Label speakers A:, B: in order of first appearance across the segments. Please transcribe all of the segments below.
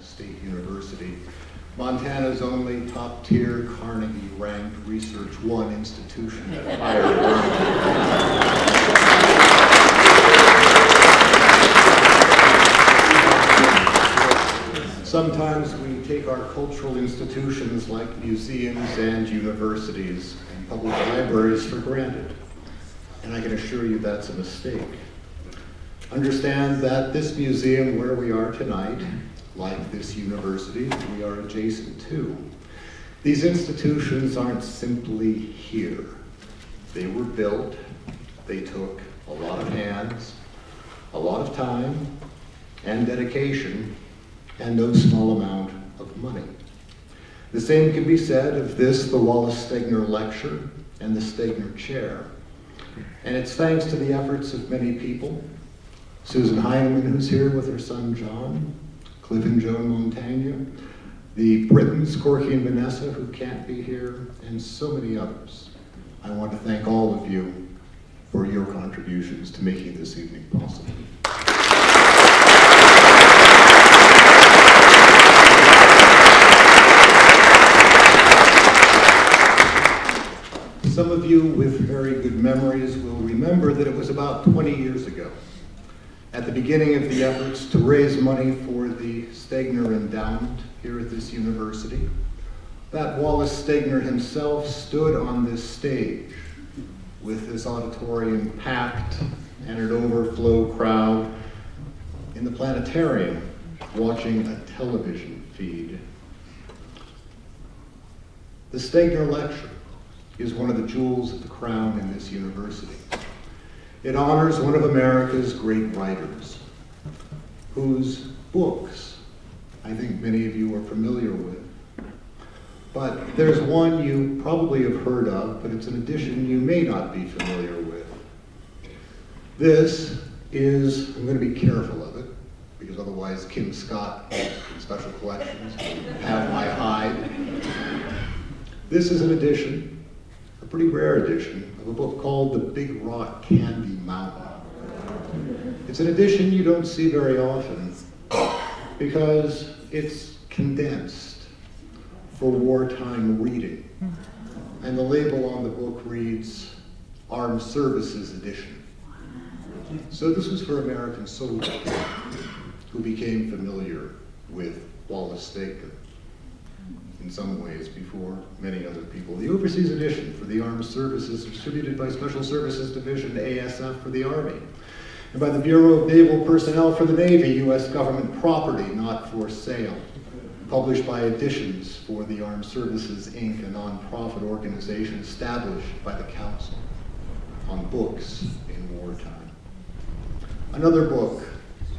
A: State University, Montana's only top-tier Carnegie-ranked Research One institution of higher. Sometimes we take our cultural institutions like museums and universities and public libraries for granted. And I can assure you that's a mistake. Understand that this museum where we are tonight, like this university we are adjacent to, these institutions aren't simply here. They were built, they took a lot of hands, a lot of time, and dedication, and no small amount of money. The same can be said of this, the Wallace Stegner Lecture and the Stegner Chair. And it's thanks to the efforts of many people, Susan Heinemann, who's here with her son John, Cliff and Joan Montagna, the Britons, Corky and Vanessa, who can't be here, and so many others. I want to thank all of you for your contributions to making this evening possible. Some of you with very good memories will remember that it was about 20 years ago, at the beginning of the efforts to raise money for the Stegner Endowment here at this university, that Wallace Stegner himself stood on this stage with this auditorium packed and an overflow crowd in the planetarium watching a television feed. The Stegner Lecture is one of the jewels of the crown in this university. It honors one of America's great writers, whose books I think many of you are familiar with. But there's one you probably have heard of, but it's an edition you may not be familiar with. This is, I'm going to be careful of it, because otherwise Kim Scott Special Collections have my hide. This is an edition pretty rare edition of a book called The Big Rock Candy Mountain. It's an edition you don't see very often because it's condensed for wartime reading. And the label on the book reads Armed Services Edition. So this was for American soldiers who became familiar with Wallace Stegner in some ways before many other people. The Overseas Edition for the Armed Services distributed by Special Services Division ASF for the Army and by the Bureau of Naval Personnel for the Navy, U.S. government property not for sale. Published by Editions for the Armed Services, Inc., a nonprofit organization established by the Council on books in wartime. Another book,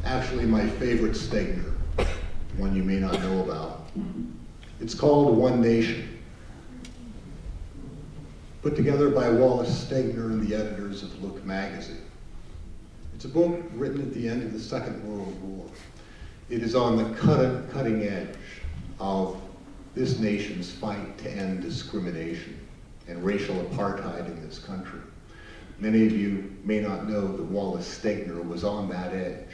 A: actually my favorite Stegner, one you may not know about, it's called One Nation, put together by Wallace Stegner and the editors of Look magazine. It's a book written at the end of the Second World War. It is on the cutting edge of this nation's fight to end discrimination and racial apartheid in this country. Many of you may not know that Wallace Stegner was on that edge,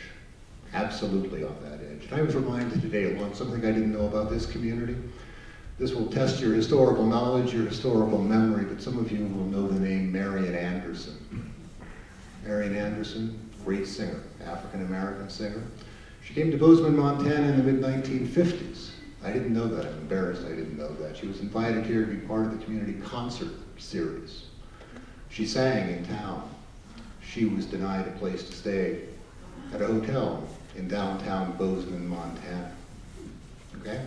A: absolutely on that edge. And I was reminded today of something I didn't know about this community. This will test your historical knowledge, your historical memory, but some of you will know the name Marian Anderson. Marian Anderson, great singer, African-American singer. She came to Bozeman, Montana in the mid-1950s. I didn't know that, I'm embarrassed I didn't know that. She was invited here to be part of the community concert series. She sang in town. She was denied a place to stay at a hotel in downtown Bozeman, Montana. Okay?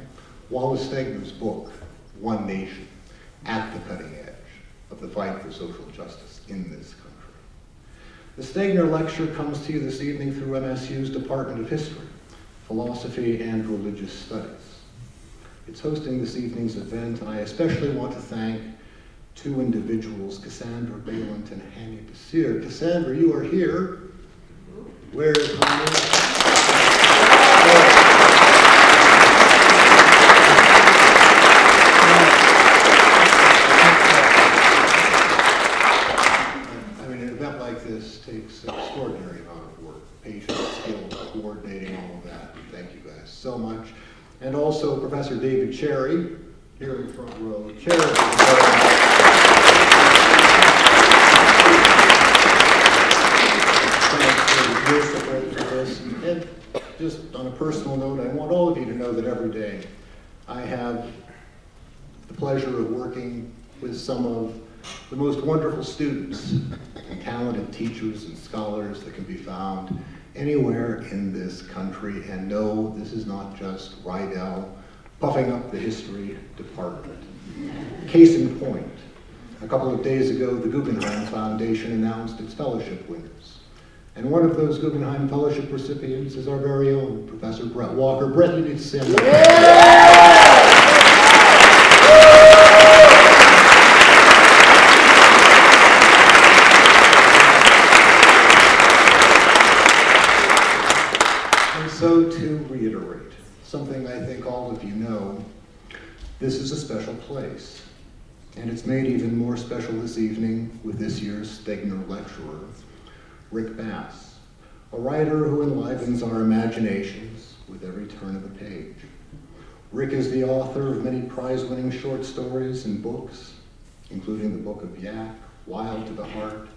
A: Wallace Stegner's book, One Nation, at the cutting edge of the fight for social justice in this country. The Stegner Lecture comes to you this evening through MSU's Department of History, Philosophy, and Religious Studies. It's hosting this evening's event, and I especially want to thank two individuals, Cassandra Balint and Hanya Basir. Cassandra, you are here. Where is Hanya? so much. and also Professor David Cherry, here in the front row. Cherry. And just on a personal note, I want all of you to know that every day I have the pleasure of working with some of the most wonderful students and talented teachers and scholars that can be found anywhere in this country. And no, this is not just Rydell puffing up the history department. Case in point, a couple of days ago, the Guggenheim Foundation announced its fellowship winners. And one of those Guggenheim Fellowship recipients is our very own Professor Brett Walker. Brett, you need to stand so to reiterate, something I think all of you know, this is a special place. And it's made even more special this evening with this year's Stegner lecturer, Rick Bass, a writer who enlivens our imaginations with every turn of the page. Rick is the author of many prize-winning short stories and books, including the Book of Yaak, Wild to the Heart,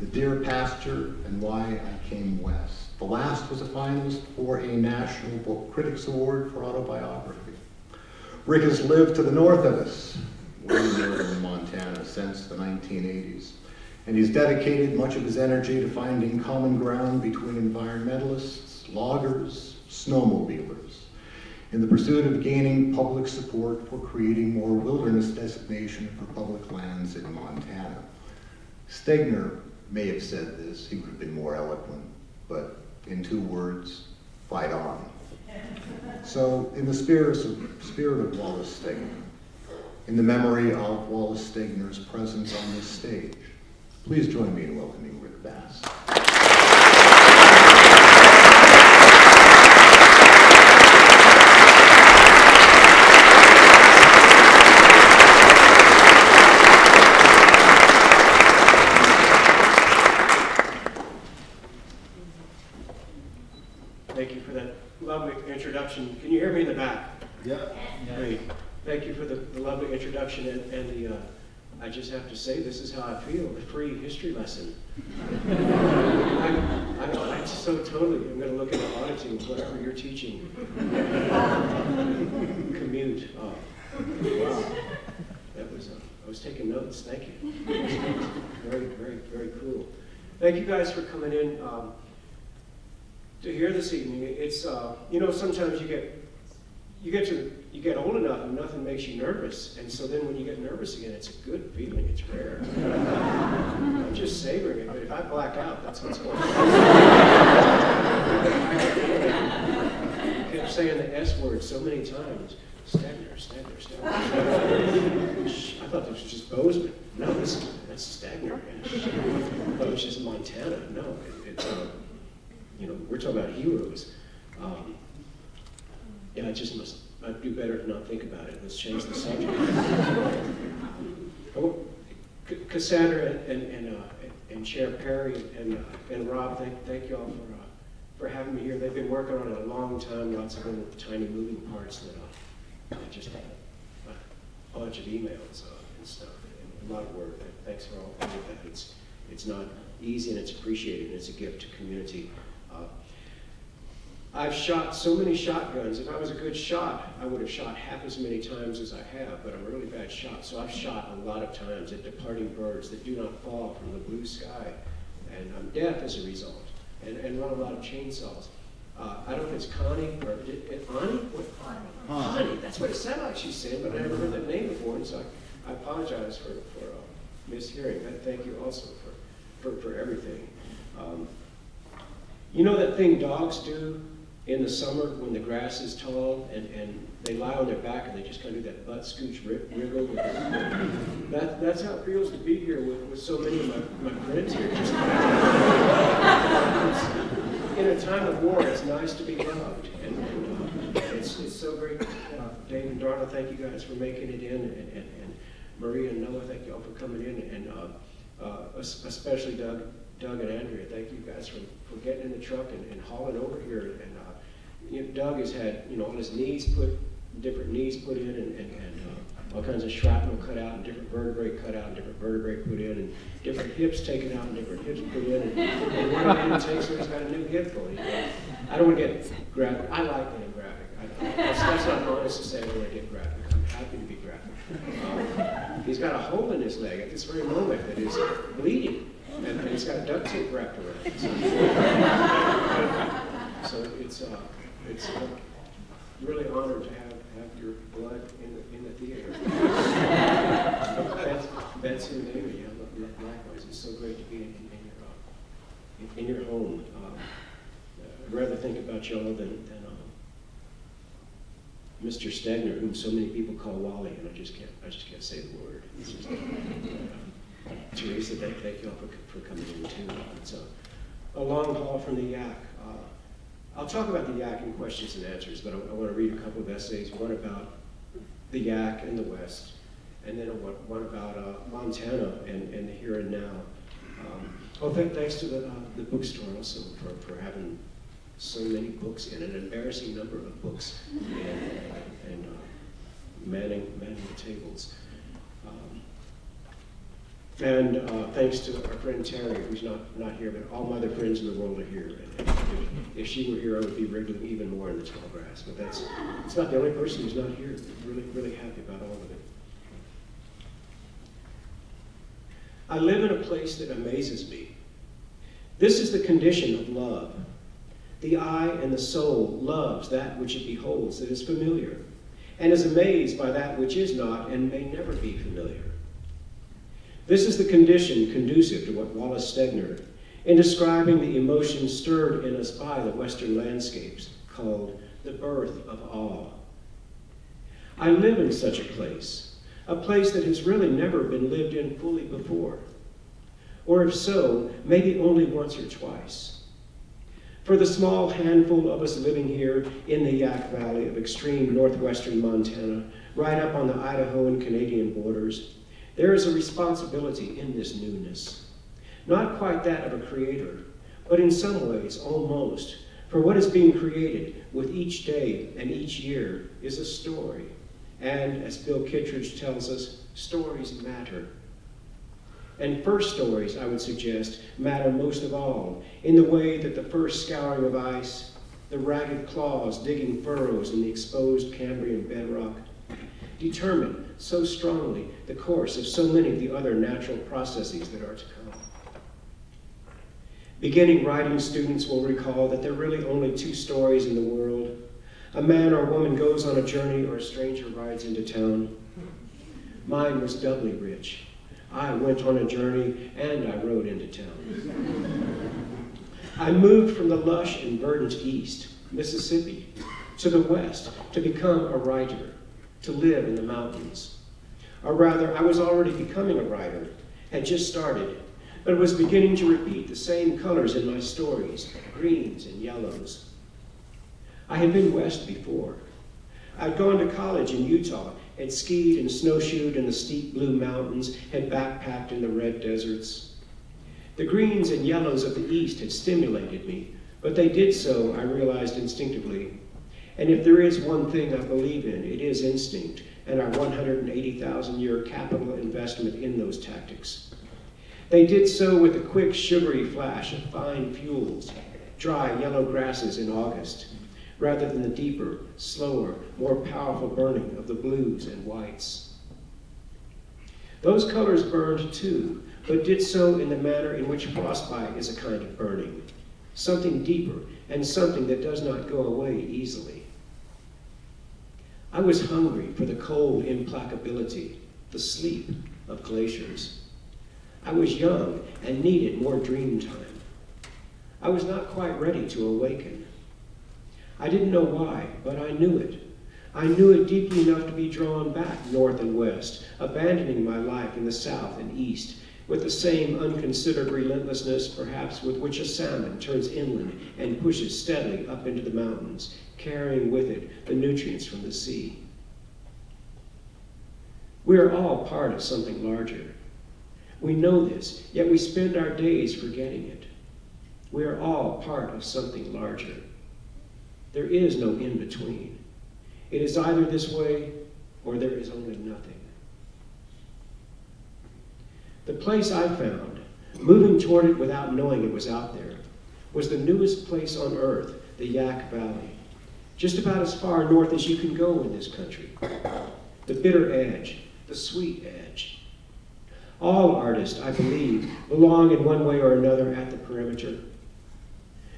A: The Deer Pasture, and Why I Came West. The last was a finalist for a National Book Critics Award for autobiography. Rick has lived to the north of us, way northern Montana, since the 1980s and he's dedicated much of his energy to finding common ground between environmentalists, loggers, snowmobilers, in the pursuit of gaining public support for creating more wilderness designation for public lands in Montana. Stegner may have said this, he would have been more eloquent, but in two words, fight on. So in the spirit of, spirit of Wallace Stegner, in the memory of Wallace Stegner's presence on this stage, Please join me in welcoming Rick Bass.
B: Thank you for that lovely introduction. Can you hear me in the back?
A: Yeah.
B: Great. Thank you for the, the lovely introduction and, and the uh, I just have to say, this is how I feel, the free history lesson. I, I, I so totally I'm going to look at the auditing whatever you're teaching. Commute. Oh, wow. That was, uh, I was taking notes. Thank you. Very, very, very cool. Thank you guys for coming in um, to hear this evening. It's, uh, you know, sometimes you get you get to you get old enough and nothing makes you nervous, and so then when you get nervous again, it's a good feeling. It's rare. I'm just savoring it, but if I black out, that's what's going on. I kept saying the S word so many times. Stegner, Stegner, Stegner. I thought this was just Bozeman. No, this, that's Stegner. I thought it was just Montana. No, it, it's, uh, you know, we're talking about heroes. Um, yeah, I just must, I'd do better to not think about it. Let's change the subject. oh, Cassandra and, and, uh, and Chair Perry and, uh, and Rob, thank, thank you all for, uh, for having me here. They've been working on it a long time, lots of little tiny moving parts that uh, I just had a bunch of emails and stuff, and a lot of work. Thanks for all of that. It's, it's not easy and it's appreciated and it's a gift to community. Uh, I've shot so many shotguns. If I was a good shot, I would have shot half as many times as I have, but I'm a really bad shot. So I've shot a lot of times at departing birds that do not fall from the blue sky. And I'm deaf as a result, and, and run a lot of chainsaws. Uh, I don't know if it's Connie or did, it, Ani? What? Connie. Connie. That's what it sounded like she said, but I never heard that name before, and so I, I apologize for, for uh, mishearing. And thank you also for, for, for everything. Um, you know that thing dogs do in the summer when the grass is tall and, and they lie on their back and they just kind of do that butt scooch wriggle. that, that's how it feels to be here with, with so many of my, my friends here. In a time of war, it's nice to be loved. And, and uh, it's, it's so great. Uh, Dave and Darla, thank you guys for making it in. And, and, and Maria and Noah, thank you all for coming in. And uh, uh, especially Doug, Doug and Andrea, thank you guys for, for getting in the truck and, and hauling over here and uh, you know, Doug has had, you know, all his knees put, different knees put in and, and, and uh, all kinds of shrapnel cut out and different vertebrae cut out and different vertebrae put in and different hips taken out and different hips put in. And, and one man takes when he's got a new hip going. I don't want to get graphic. I like getting graphic. I, that's, that's not honest to say I want to get graphic. I'm happy to be graphic. Um, he's got a hole in his leg at this very moment that is bleeding. And, he's got duct tape wrapped around it. So, it's, uh, it's uh, really honored to have, have your blood in the, in the theater. Betsy, Betsy and Amy, yeah, likewise. It's so great to be in, in, your, uh, in, in your home. Um, I'd rather think about y'all than, than um, Mr. Stegner, whom so many people call Wally, and I just can't, I just can't say the word. Teresa, thank, thank you all for, for coming in too. It's a, a long haul from the Yaak. Uh, I'll talk about the Yaak in questions and answers, but I, I want to read a couple of essays, one about the Yaak and the West, and then one about uh, Montana and, and the here and now. Um, oh, th thanks to the, uh, the bookstore also for, for having so many books and an embarrassing number of books and, and uh, manning, manning the tables. And uh, thanks to our friend Terry, who's not, not here, but all my other friends in the world are here. And if, if she were here, I would be wriggling even more in the tall grass. But that's it's not the only person who's not here. Really, really happy about all of it. I live in a place that amazes me. This is the condition of love. The eye and the soul loves that which it beholds that is familiar, and is amazed by that which is not and may never be familiar. This is the condition conducive to what Wallace Stegner, in describing the emotion stirred in us by the Western landscapes, called the birth of awe. I live in such a place, a place that has really never been lived in fully before, or if so, maybe only once or twice. For the small handful of us living here in the Yaak Valley of extreme northwestern Montana, right up on the Idaho and Canadian borders, there is a responsibility in this newness. Not quite that of a creator, but in some ways, almost. For what is being created with each day and each year is a story. And as Bill Kittredge tells us, stories matter. And first stories, I would suggest, matter most of all, in the way that the first scouring of ice, the ragged claws digging furrows in the exposed Cambrian bedrock, determine so strongly the course of so many of the other natural processes that are to come. Beginning writing students will recall that there are really only two stories in the world. A man or woman goes on a journey or a stranger rides into town. Mine was doubly rich. I went on a journey and I rode into town. I moved from the lush and verdant east, Mississippi, to the west to become a writer, to live in the mountains. Or rather, I was already becoming a writer, had just started, but was beginning to repeat the same colors in my stories, greens and yellows. I had been west before. I'd gone to college in Utah had skied and snowshoed in the steep blue mountains, had backpacked in the red deserts. The greens and yellows of the east had stimulated me, but they did so, I realized instinctively. And if there is one thing I believe in, it is instinct and our 180,000 year capital investment in those tactics. They did so with a quick, sugary flash of fine fuels, dry yellow grasses in August, rather than the deeper, slower, more powerful burning of the blues and whites. Those colors burned too, but did so in the manner in which frostbite is a kind of burning, something deeper and something that does not go away easily. I was hungry for the cold implacability, the sleep of glaciers. I was young and needed more dream time. I was not quite ready to awaken. I didn't know why, but I knew it. I knew it deeply enough to be drawn back north and west, abandoning my life in the south and east, with the same unconsidered relentlessness, perhaps, with which a salmon turns inland and pushes steadily up into the mountains, carrying with it the nutrients from the sea. We are all part of something larger. We know this, yet we spend our days forgetting it. We are all part of something larger. There is no in between. It is either this way or there is only nothing. The place I found, moving toward it without knowing it was out there, was the newest place on earth, the Yaak Valley, just about as far north as you can go in this country. The bitter edge, the sweet edge. All artists, I believe, belong in one way or another at the perimeter.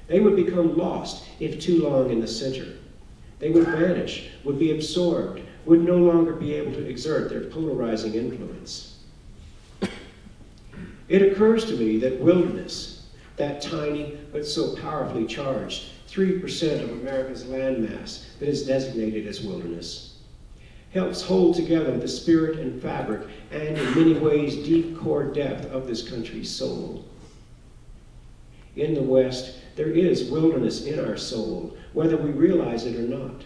B: They would become lost if too long in the center. They would vanish, would be absorbed, would no longer be able to exert their polarizing influence. It occurs to me that wilderness, that tiny but so powerfully charged 3% of America's landmass that is designated as wilderness, helps hold together the spirit and fabric and, in many ways, deep core depth of this country's soul. In the West, there is wilderness in our soul, whether we realize it or not.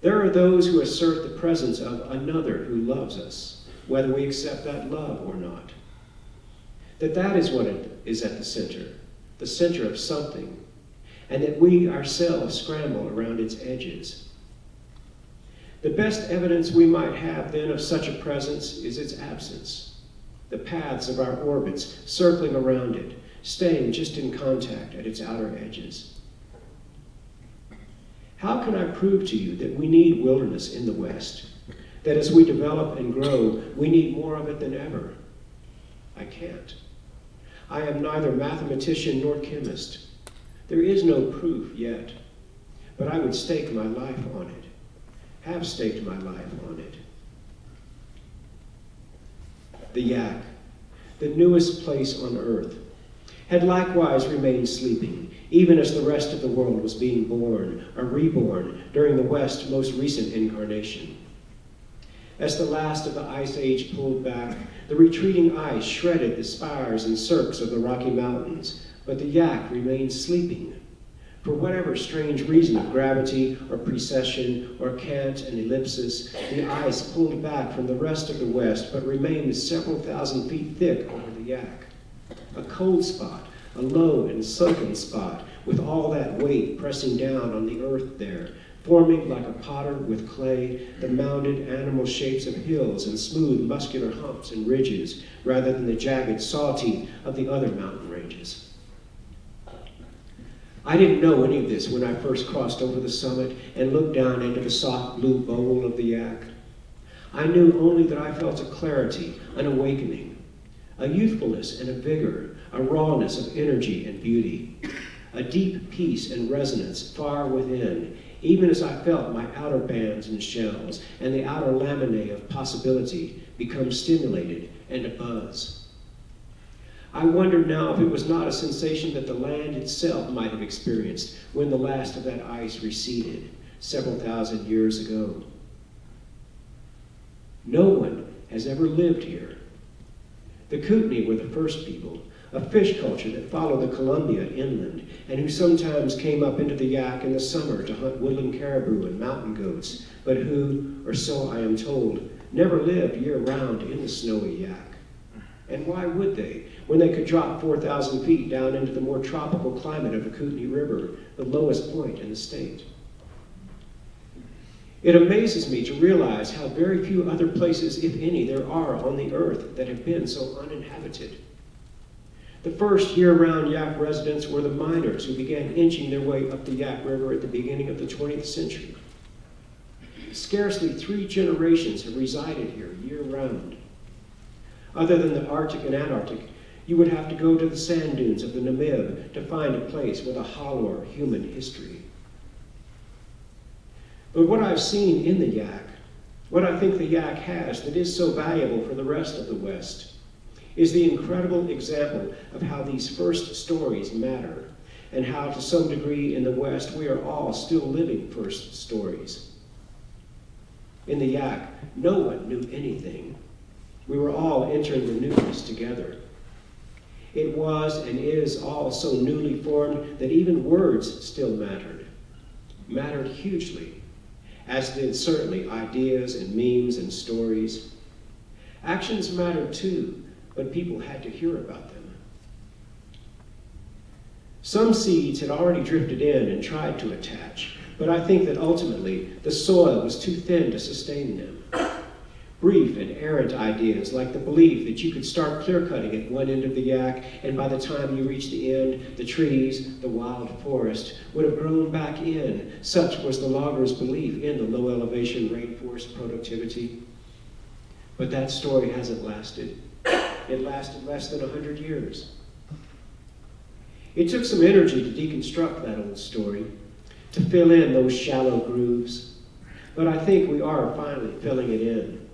B: There are those who assert the presence of another who loves us, whether we accept that love or not. That that is what is at the center, the center of something, and that we ourselves scramble around its edges. The best evidence we might have then of such a presence is its absence, the paths of our orbits circling around it, staying just in contact at its outer edges. How can I prove to you that we need wilderness in the West? That as we develop and grow, we need more of it than ever? I can't. I am neither mathematician nor chemist. There is no proof yet, but I would stake my life on it, have staked my life on it. The Yaak, the newest place on earth, had likewise remained sleeping, even as the rest of the world was being born or reborn during the West's most recent incarnation. As the last of the ice age pulled back, the retreating ice shredded the spires and cirques of the Rocky Mountains, but the Yaak remained sleeping. For whatever strange reason of gravity or precession or cant and ellipsis, the ice pulled back from the rest of the West but remained several thousand feet thick over the Yaak a cold spot, a low and sunken spot, with all that weight pressing down on the earth there, forming like a potter with clay the mounded animal shapes of hills and smooth muscular humps and ridges, rather than the jagged saw teeth of the other mountain ranges. I didn't know any of this when I first crossed over the summit and looked down into the soft blue bowl of the Yaak. I knew only that I felt a clarity, an awakening, a youthfulness and a vigor, a rawness of energy and beauty, a deep peace and resonance far within, even as I felt my outer bands and shells and the outer laminae of possibility become stimulated and a buzz. I wonder now if it was not a sensation that the land itself might have experienced when the last of that ice receded several thousand years ago. No one has ever lived here the Kootenai were the first people, a fish culture that followed the Columbia inland, and who sometimes came up into the Yaak in the summer to hunt woodland caribou and mountain goats, but who, or so I am told, never lived year round in the snowy Yaak. And why would they, when they could drop 4,000 feet down into the more tropical climate of the Kootenai River, the lowest point in the state? It amazes me to realize how very few other places, if any, there are on the earth that have been so uninhabited. The first year-round Yaak residents were the miners who began inching their way up the Yaak River at the beginning of the 20th century. Scarcely three generations have resided here year-round. Other than the Arctic and Antarctic, you would have to go to the sand dunes of the Namib to find a place with a hollower human history. But what I've seen in the Yaak, what I think the Yaak has that is so valuable for the rest of the West, is the incredible example of how these first stories matter, and how, to some degree, in the West, we are all still living first stories. In the Yaak, no one knew anything. We were all entering the newness together. It was and is all so newly formed that even words still mattered, mattered hugely as did certainly ideas and memes and stories. Actions mattered too, but people had to hear about them. Some seeds had already drifted in and tried to attach, but I think that ultimately the soil was too thin to sustain them. Brief and errant ideas like the belief that you could start clear cutting at one end of the Yaak, and by the time you reach the end, the trees, the wild forest, would have grown back in. Such was the logger's belief in the low elevation rainforest productivity. But that story hasn't lasted. It lasted less than 100 years. It took some energy to deconstruct that old story, to fill in those shallow grooves, but I think we are finally filling it in.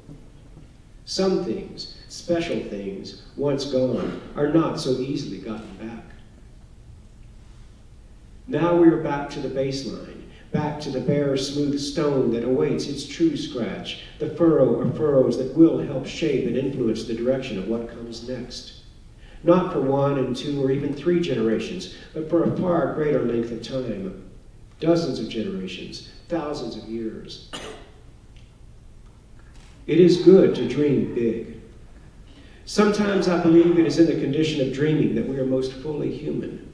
B: Some things, special things, once gone, are not so easily gotten back. Now we are back to the baseline, back to the bare, smooth stone that awaits its true scratch, the furrow or furrows that will help shape and influence the direction of what comes next. Not for one and two or even three generations, but for a far greater length of time dozens of generations, thousands of years. It is good to dream big. Sometimes I believe it is in the condition of dreaming that we are most fully human.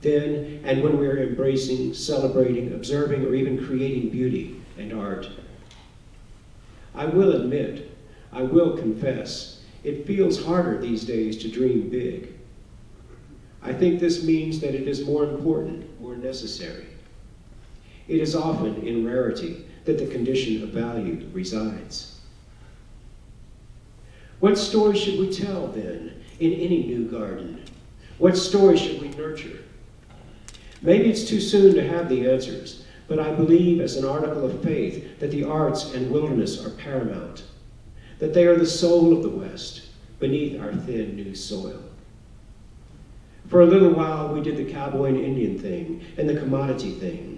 B: Then, and when we are embracing, celebrating, observing, or even creating beauty and art. I will admit, I will confess, it feels harder these days to dream big. I think this means that it is more important, more necessary. It is often in rarity that the condition of value resides. What story should we tell, then, in any new garden? What story should we nurture? Maybe it's too soon to have the answers, but I believe as an article of faith that the arts and wilderness are paramount, that they are the soul of the West beneath our thin new soil. For a little while, we did the cowboy and Indian thing and the commodity thing,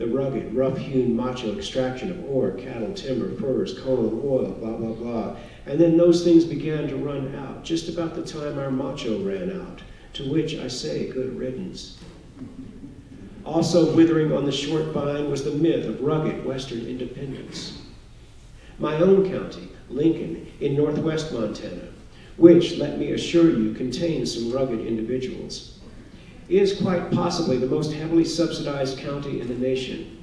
B: the rugged, rough-hewn macho extraction of ore, cattle, timber, furs, coal, oil, blah, blah, blah, and then those things began to run out, just about the time our macho ran out, to which I say good riddance. Also withering on the short vine was the myth of rugged Western independence. My own county, Lincoln, in northwest Montana, which, let me assure you, contains some rugged individuals, is quite possibly the most heavily subsidized county in the nation.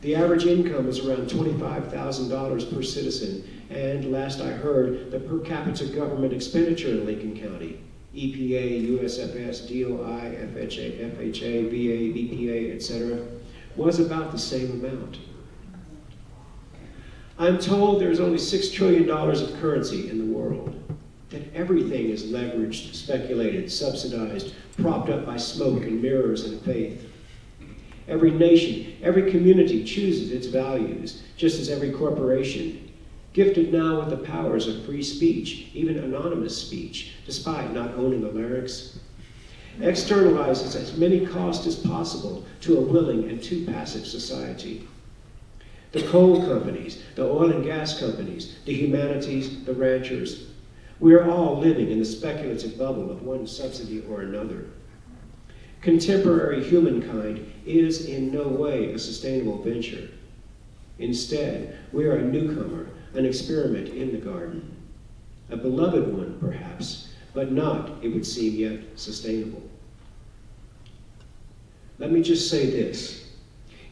B: The average income is around $25,000 per citizen, and last I heard, the per capita government expenditure in Lincoln County, EPA, USFS, DOI, FHA, FHA, VA, BPA, etc., was about the same amount. I'm told there's only $6 trillion of currency in the world, that everything is leveraged, speculated, subsidized, propped up by smoke and mirrors and faith. Every nation, every community chooses its values, just as every corporation gifted now with the powers of free speech, even anonymous speech, despite not owning the lyrics. externalizes as many costs as possible to a willing and too passive society. The coal companies, the oil and gas companies, the humanities, the ranchers, we are all living in the speculative bubble of one subsidy or another. Contemporary humankind is in no way a sustainable venture. Instead, we are a newcomer an experiment in the garden. A beloved one, perhaps, but not, it would seem, yet sustainable. Let me just say this.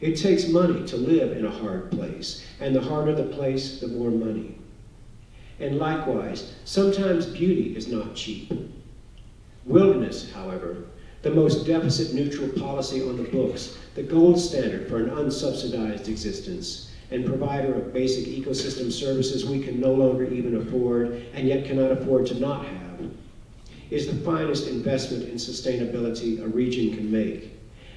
B: It takes money to live in a hard place, and the harder the place, the more money. And likewise, sometimes beauty is not cheap. Wilderness, however, the most deficit neutral policy on the books, the gold standard for an unsubsidized existence, and provider of basic ecosystem services we can no longer even afford and yet cannot afford to not have, is the finest investment in sustainability a region can make.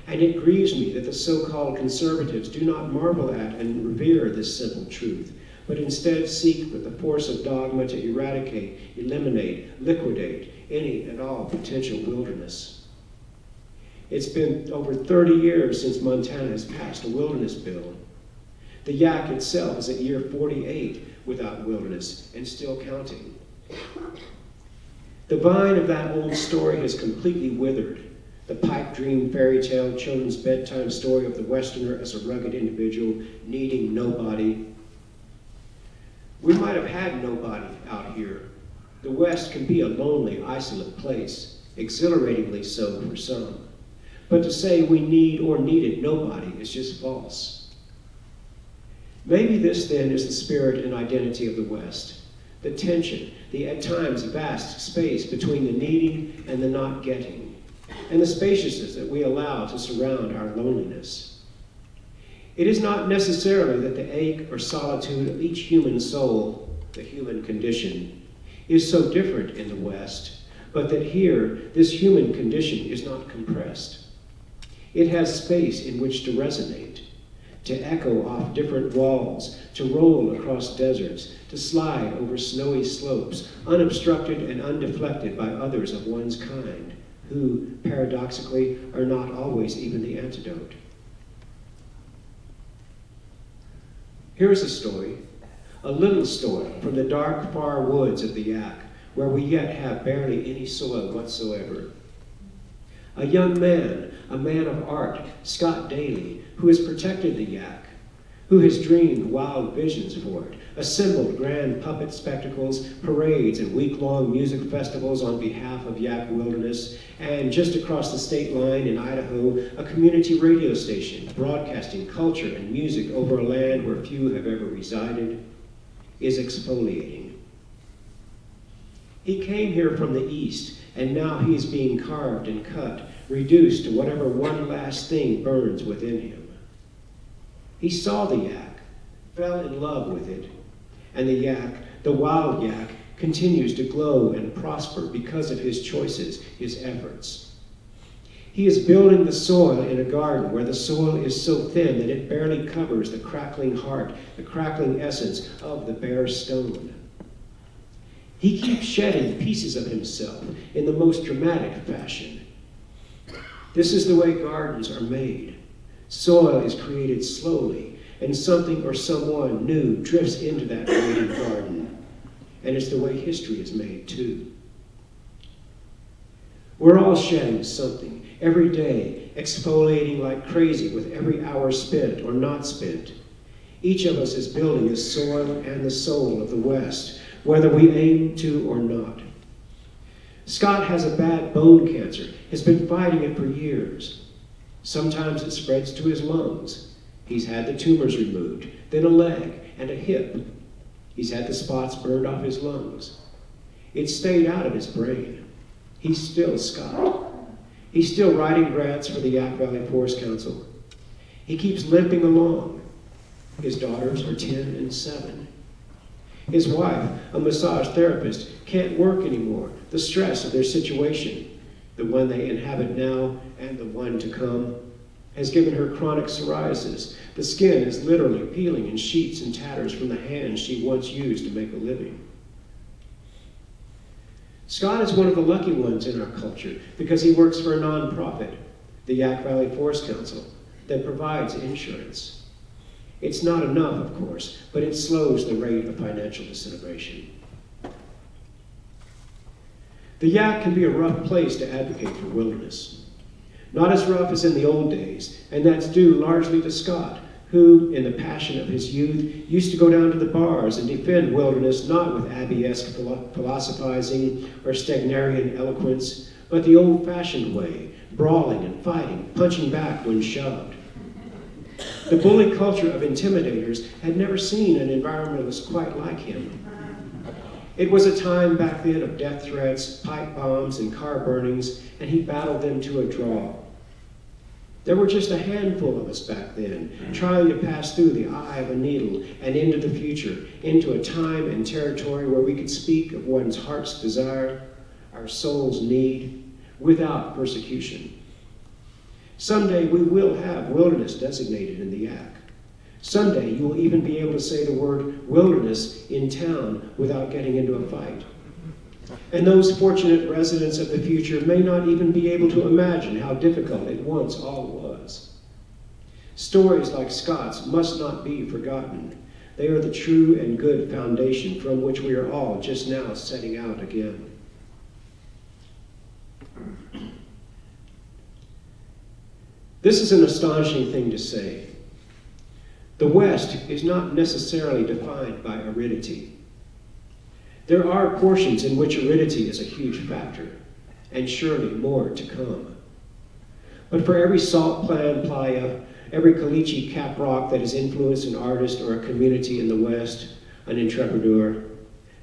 B: And it grieves me that the so-called conservatives do not marvel at and revere this simple truth, but instead seek with the force of dogma to eradicate, eliminate, liquidate any and all potential wilderness. It's been over 30 years since Montana has passed a wilderness bill, the Yaak itself is at year 48 without wilderness and still counting. The vine of that old story has completely withered. The pipe dream fairy tale children's bedtime story of the Westerner as a rugged individual needing nobody. We might have had nobody out here. The West can be a lonely, isolate place, exhilaratingly so for some. but to say we need or needed nobody is just false. Maybe this then is the spirit and identity of the West the tension, the at times vast space between the needing and the not getting, and the spaciousness that we allow to surround our loneliness. It is not necessarily that the ache or solitude of each human soul, the human condition, is so different in the West, but that here this human condition is not compressed. It has space in which to resonate, to echo off different walls, to roll across deserts, to slide over snowy slopes, unobstructed and undeflected by others of one's kind, who, paradoxically, are not always even the antidote. Here's a story, a little story from the dark, far woods of the Yaak, where we yet have barely any soil whatsoever. A young man, a man of art, Scott Daly, who has protected the Yaak, who has dreamed wild visions for it, assembled grand puppet spectacles, parades, and week long music festivals on behalf of Yaak Wilderness, and just across the state line in Idaho, a community radio station broadcasting culture and music over a land where few have ever resided, is exfoliating. He came here from the east, and now he is being carved and cut, reduced to whatever one last thing burns within him. He saw the Yaak, fell in love with it, and the Yaak, the wild Yaak, continues to glow and prosper because of his choices, his efforts. He is building the soil in a garden where the soil is so thin that it barely covers the crackling heart, the crackling essence of the bare stone. He keeps shedding pieces of himself in the most dramatic fashion. This is the way gardens are made. Soil is created slowly, and something or someone new drifts into that waiting garden. And it's the way history is made, too. We're all shedding something every day, exfoliating like crazy with every hour spent or not spent. Each of us is building the soil and the soul of the West, whether we aim to or not. Scott has a bad bone cancer, has been fighting it for years. Sometimes it spreads to his lungs. He's had the tumors removed, then a leg and a hip. He's had the spots burned off his lungs. It stayed out of his brain. He's still Scott. He's still writing grants for the Yaak Valley Forest Council. He keeps limping along. His daughters are 10 and 7. His wife, a massage therapist, can't work anymore. The stress of their situation the one they inhabit now and the one to come, has given her chronic psoriasis. The skin is literally peeling in sheets and tatters from the hands she once used to make a living. Scott is one of the lucky ones in our culture because he works for a nonprofit, the Yaak Valley Forest Council, that provides insurance. It's not enough, of course, but it slows the rate of financial disintegration. The Yaak can be a rough place to advocate for wilderness. Not as rough as in the old days, and that's due largely to Scott, who, in the passion of his youth, used to go down to the bars and defend wilderness not with Abbey-esque philosophizing or Stegnerian eloquence, but the old-fashioned way, brawling and fighting, punching back when shoved. The bully culture of intimidators had never seen an environmentalist quite like him. It was a time back then of death threats, pipe bombs, and car burnings, and he battled them to a draw. There were just a handful of us back then, mm-hmm. trying to pass through the eye of a needle and into the future, into a time and territory where we could speak of one's heart's desire, our soul's need, without persecution. Someday we will have wilderness designated in the Yaak. Someday you will even be able to say the word wilderness in town without getting into a fight. And those fortunate residents of the future may not even be able to imagine how difficult it once all was. Stories like Scott's must not be forgotten. They are the true and good foundation from which we are all just now setting out again. This is an astonishing thing to say. The West is not necessarily defined by aridity. There are portions in which aridity is a huge factor, and surely more to come. But for every salt pan playa, every caliche cap rock that has influenced an artist or a community in the West, an entrepreneur,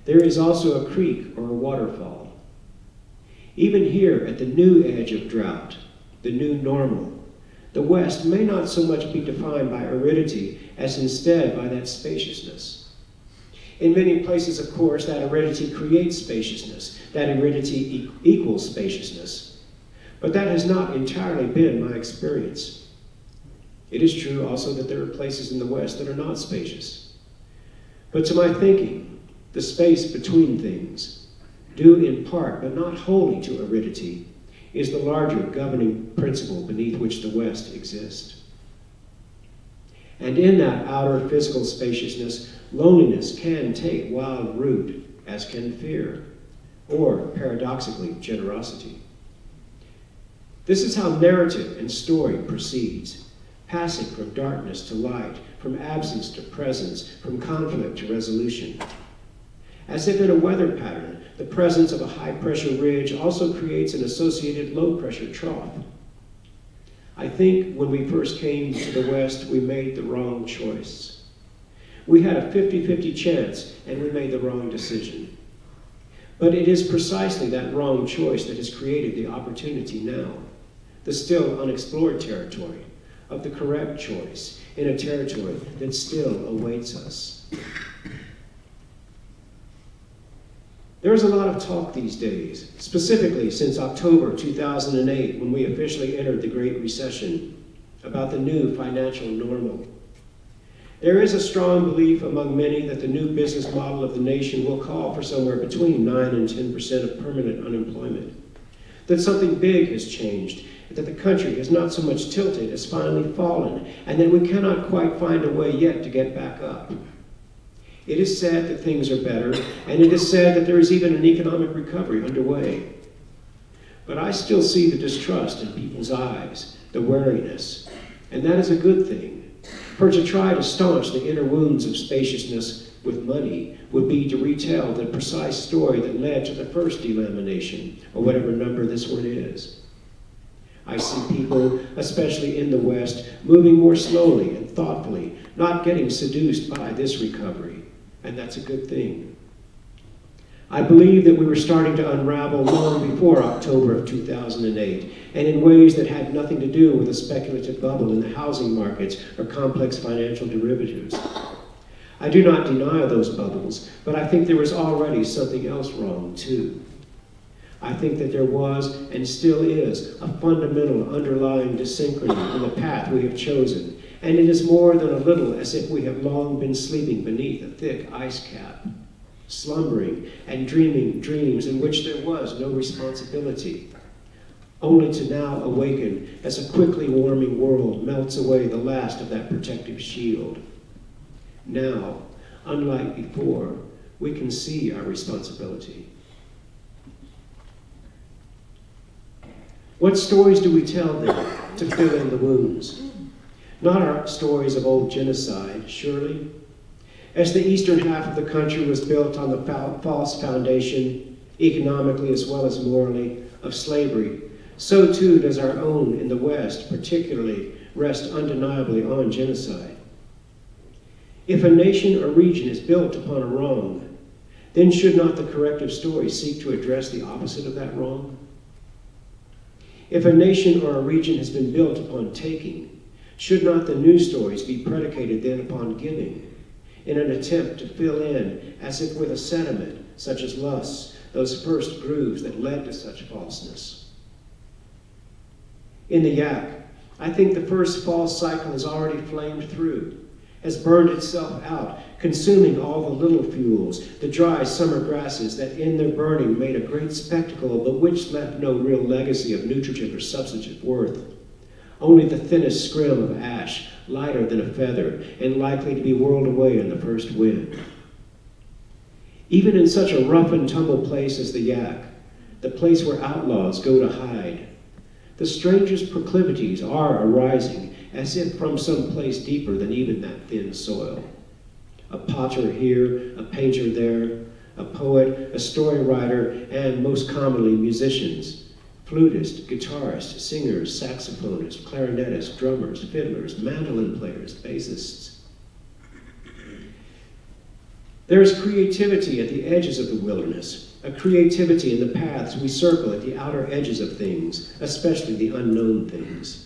B: there is also a creek or a waterfall. Even here at the new edge of drought, the new normal, the West may not so much be defined by aridity as instead by that spaciousness. In many places, of course, that aridity creates spaciousness, that aridity e equals spaciousness. But that has not entirely been my experience. It is true also that there are places in the West that are not spacious. But to my thinking, the space between things, due in part but not wholly to aridity, is the larger governing principle beneath which the West exists. And in that outer physical spaciousness, loneliness can take wild root, as can fear, or paradoxically, generosity. This is how narrative and story proceeds, passing from darkness to light, from absence to presence, from conflict to resolution. As if in a weather pattern, the presence of a high pressure ridge also creates an associated low pressure trough. I think when we first came to the West, we made the wrong choice. We had a 50 50 chance and we made the wrong decision. But it is precisely that wrong choice that has created the opportunity now, the still unexplored territory of the correct choice in a territory that still awaits us. There is a lot of talk these days, specifically since October 2008 when we officially entered the Great Recession, about the new financial normal. There is a strong belief among many that the new business model of the nation will call for somewhere between 9 and 10% of permanent unemployment. That something big has changed, that the country has not so much tilted as finally fallen, and that we cannot quite find a way yet to get back up. It is said that things are better, and it is said that there is even an economic recovery underway. But I still see the distrust in people's eyes, the wariness, and that is a good thing. For to try to staunch the inner wounds of spaciousness with money would be to retell the precise story that led to the first delamination, or whatever number this one is. I see people, especially in the West, moving more slowly and thoughtfully, not getting seduced by this recovery and that's a good thing. I believe that we were starting to unravel long before October of 2008, and in ways that had nothing to do with a speculative bubble in the housing markets or complex financial derivatives. I do not deny those bubbles, but I think there was already something else wrong too. I think that there was and still is a fundamental underlying dyssynchrony in the path we have chosen and it is more than a little as if we have long been sleeping beneath a thick ice cap, slumbering and dreaming dreams in which there was no responsibility, only to now awaken as a quickly warming world melts away the last of that protective shield. Now, unlike before, we can see our responsibility. What stories do we tell them to fill in the wounds? Not our stories of old genocide, surely. As the eastern half of the country was built on the false foundation, economically as well as morally, of slavery, so too does our own in the West, particularly, rest undeniably on genocide. If a nation or region is built upon a wrong, then should not the corrective story seek to address the opposite of that wrong? If a nation or a region has been built upon taking, should not the news stories be predicated then upon giving, in an attempt to fill in, as if with a sediment, such as lust, those first grooves that led to such falseness? In the Yaak, I think the first false cycle has already flamed through, has burned itself out, consuming all the little fuels, the dry summer grasses that in their burning made a great spectacle, but which left no real legacy of nutritive or substantive worth only the thinnest scrim of ash, lighter than a feather, and likely to be whirled away in the first wind. Even in such a rough and tumble place as the Yaak, the place where outlaws go to hide, the stranger's proclivities are arising as if from some place deeper than even that thin soil. A potter here, a painter there, a poet, a story writer, and most commonly musicians flutists, guitarists, singers, saxophonists, clarinetists, drummers, fiddlers, mandolin players, bassists. There is creativity at the edges of the wilderness, a creativity in the paths we circle at the outer edges of things, especially the unknown things.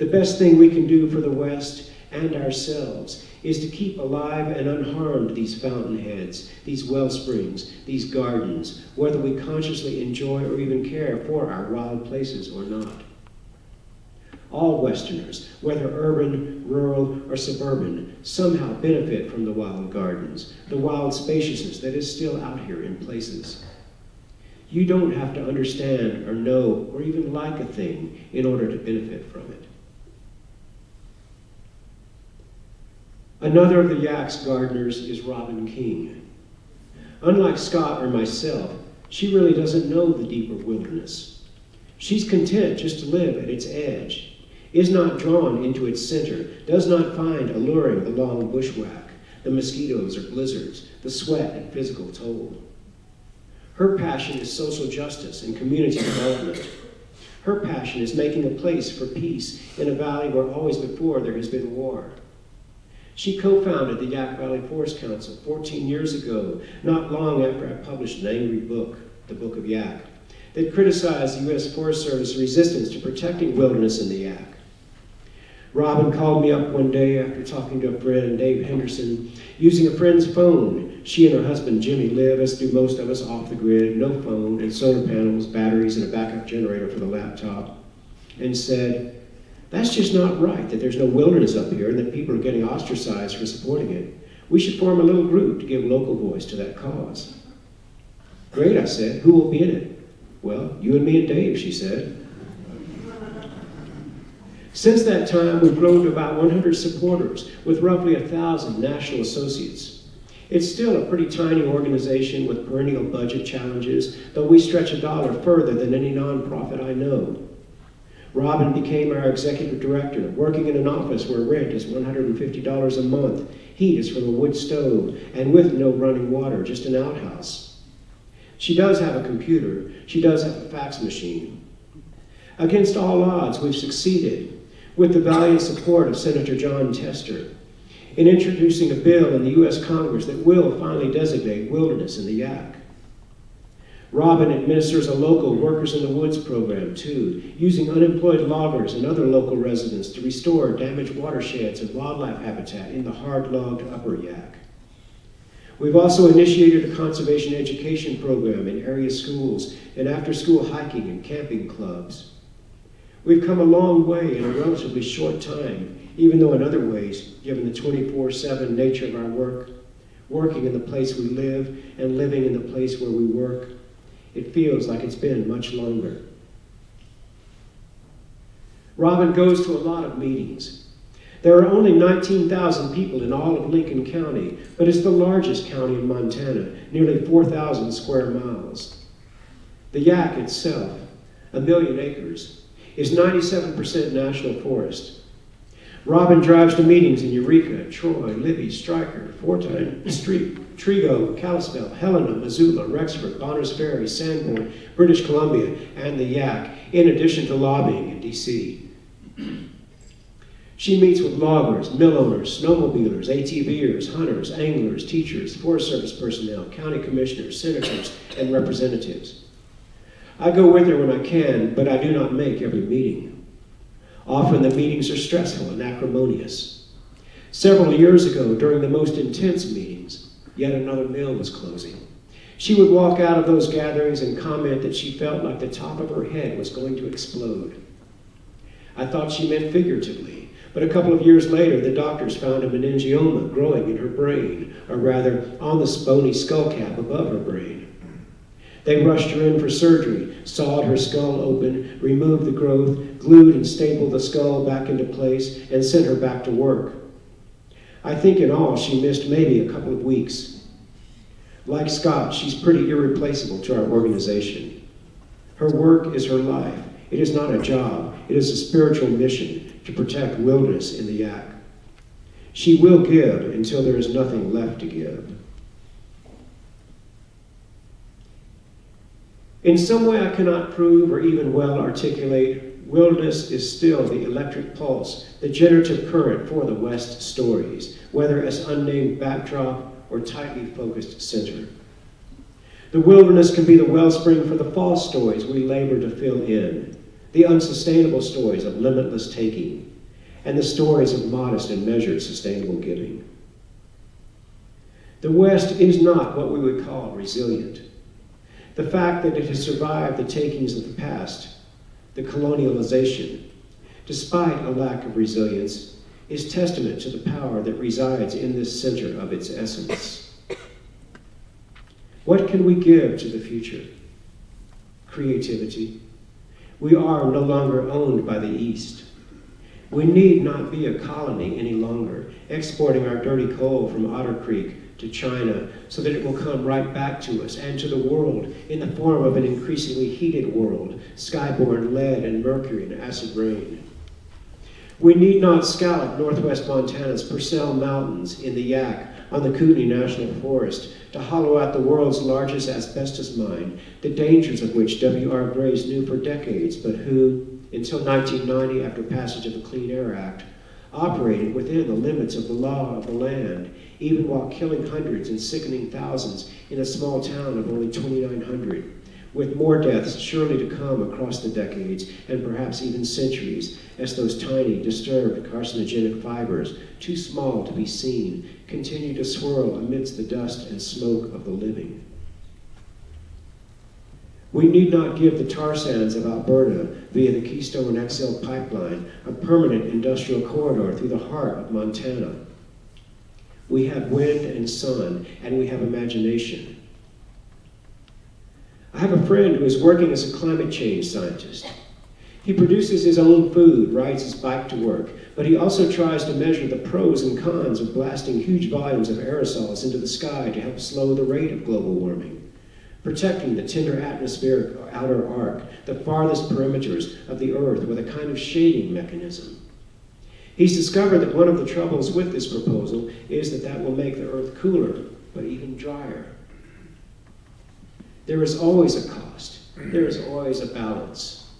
B: The best thing we can do for the West and ourselves is to keep alive and unharmed these fountainheads, these well springs, these gardens, whether we consciously enjoy or even care for our wild places or not. All Westerners, whether urban, rural, or suburban, somehow benefit from the wild gardens, the wild spaciousness that is still out here in places. You don't have to understand or know or even like a thing in order to benefit from it. Another of the Yaak's gardeners is Robin King. Unlike Scott or myself, she really doesn't know the deeper wilderness. She's content just to live at its edge, is not drawn into its center, does not find alluring the long bushwhack, the mosquitoes or blizzards, the sweat and physical toll. Her passion is social justice and community development. Her passion is making a place for peace in a valley where always before there has been war. She co-founded the Yaak Valley Forest Council 14 years ago, not long after I published an angry book, The Book of Yaak, that criticized the U.S. Forest Service resistance to protecting wilderness in the Yaak. Robin called me up one day after talking to a friend, Dave Henderson, using a friend's phone. She and her husband Jimmy live, as do most of us, off the grid, no phone, and solar panels, batteries, and a backup generator for the laptop, and said, that's just not right, that there's no wilderness up here and that people are getting ostracized for supporting it. We should form a little group to give local voice to that cause. Great, I said. Who will be in it? Well, you and me and Dave, she said. Since that time, we've grown to about 100 supporters with roughly 1,000 national associates. It's still a pretty tiny organization with perennial budget challenges, though we stretch a dollar further than any nonprofit I know. Robin became our executive director, working in an office where rent is $150 a month, heat is from a wood stove, and with no running water, just an outhouse. She does have a computer, she does have a fax machine. Against all odds, we've succeeded with the valiant support of Senator Jon Tester in introducing a bill in the U.S. Congress that will finally designate wilderness in the Yaak. Robin administers a local Workers in the Woods program, too, using unemployed loggers and other local residents to restore damaged watersheds and wildlife habitat in the hard-logged Upper Yaak. We've also initiated a conservation education program in area schools and after-school hiking and camping clubs. We've come a long way in a relatively short time, even though in other ways, given the 24-7 nature of our work, working in the place we live and living in the place where we work, it feels like it's been much longer. Robin goes to a lot of meetings. There are only 19,000 people in all of Lincoln County, but it's the largest county in Montana, nearly 4,000 square miles. The Yaak itself, a million acres, is 97% national forest. Robin drives to meetings in Eureka, Troy, Libby, Stryker, Fortine, Street, Trego, Kalispell, Helena, Missoula, Rexford, Bonners Ferry, Sanborn, British Columbia, and the Yaak, in addition to lobbying in D.C. She meets with loggers, mill owners, snowmobilers, ATVers, hunters, anglers, teachers, Forest Service personnel, county commissioners, senators, and representatives. I go with her when I can, but I do not make every meeting. Often the meetings are stressful and acrimonious. Several years ago, during the most intense meetings, Yet another mill was closing. She would walk out of those gatherings and comment that she felt like the top of her head was going to explode. I thought she meant figuratively, but a couple of years later, the doctors found a meningioma growing in her brain, or rather, on the bony skull cap above her brain. They rushed her in for surgery, sawed her skull open, removed the growth, glued and stapled the skull back into place, and sent her back to work. I think in all she missed maybe a couple of weeks. Like Scott, she's pretty irreplaceable to our organization. Her work is her life. It is not a job, it is a spiritual mission to protect wilderness in the Yaak. She will give until there is nothing left to give. In some way I cannot prove or even well articulate, wilderness is still the electric pulse, the generative current for the West stories, whether as unnamed backdrop or tightly focused center. The wilderness can be the wellspring for the false stories we labor to fill in, the unsustainable stories of limitless taking, and the stories of modest and measured sustainable giving. The West is not what we would call resilient. The fact that it has survived the takings of the past, the colonialization, despite a lack of resilience, is testament to the power that resides in this center of its essence. What can we give to the future? Creativity. We are no longer owned by the East. We need not be a colony any longer, exporting our dirty coal from Otter Creek to China so that it will come right back to us and to the world in the form of an increasingly heated world, skyborne lead and mercury and acid rain. We need not scallop northwest Montana's Purcell Mountains in the Yaak on the Kootenai National Forest to hollow out the world's largest asbestos mine, the dangers of which W.R. Grace knew for decades, but who, until 1990, after passage of the Clean Air Act, operated within the limits of the law of the land even while killing hundreds and sickening thousands in a small town of only 2,900, with more deaths surely to come across the decades and perhaps even centuries as those tiny, disturbed carcinogenic fibers, too small to be seen, continue to swirl amidst the dust and smoke of the living. We need not give the tar sands of Alberta via the Keystone XL pipeline a permanent industrial corridor through the heart of Montana. We have wind and sun, and we have imagination. I have a friend who is working as a climate change scientist. He produces his own food, rides his bike to work, but he also tries to measure the pros and cons of blasting huge volumes of aerosols into the sky to help slow the rate of global warming, protecting the tender atmospheric outer arc, the farthest perimeters of the Earth with a kind of shading mechanism. He's discovered that one of the troubles with this proposal is that that will make the earth cooler, but even drier. There is always a cost. There is always a balance.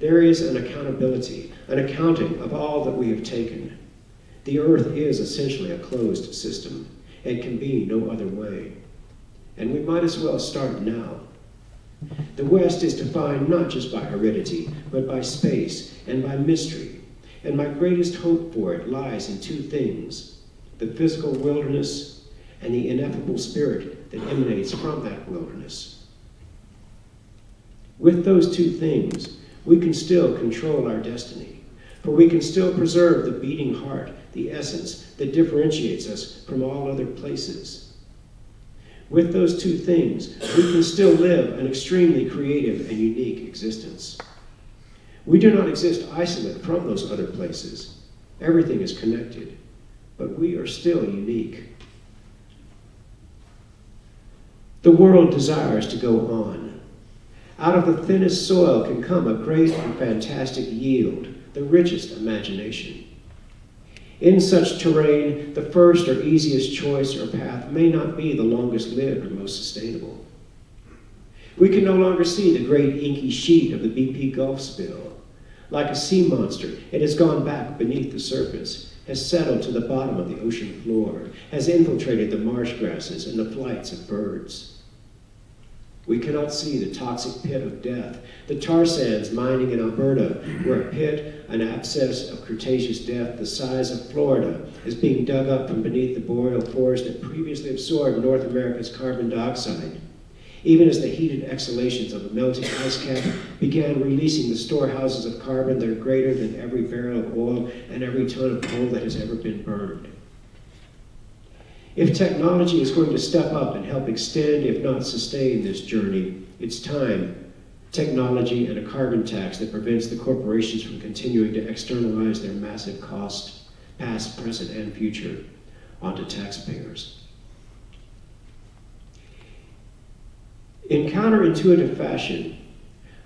B: There is an accountability, an accounting of all that we have taken. The earth is essentially a closed system. It can be no other way. And we might as well start now. The West is defined not just by aridity, but by space and by mystery and my greatest hope for it lies in two things the physical wilderness and the ineffable spirit that emanates from that wilderness. With those two things, we can still control our destiny, for we can still preserve the beating heart, the essence that differentiates us from all other places. With those two things, we can still live an extremely creative and unique existence. We do not exist isolate from those other places. Everything is connected, but we are still unique. The world desires to go on. Out of the thinnest soil can come a great and fantastic yield, the richest imagination. In such terrain, the first or easiest choice or path may not be the longest lived or most sustainable. We can no longer see the great inky sheet of the BP Gulf spill like a sea monster, it has gone back beneath the surface, has settled to the bottom of the ocean floor, has infiltrated the marsh grasses and the flights of birds. We cannot see the toxic pit of death, the tar sands mining in Alberta, where a pit, an abscess of Cretaceous death the size of Florida, is being dug up from beneath the boreal forest that previously absorbed North America's carbon dioxide even as the heated exhalations of a melting ice cap began releasing the storehouses of carbon that are greater than every barrel of oil and every ton of coal that has ever been burned. If technology is going to step up and help extend, if not sustain, this journey, it's time. Technology and a carbon tax that prevents the corporations from continuing to externalize their massive cost, past, present, and future, onto taxpayers. In counterintuitive fashion,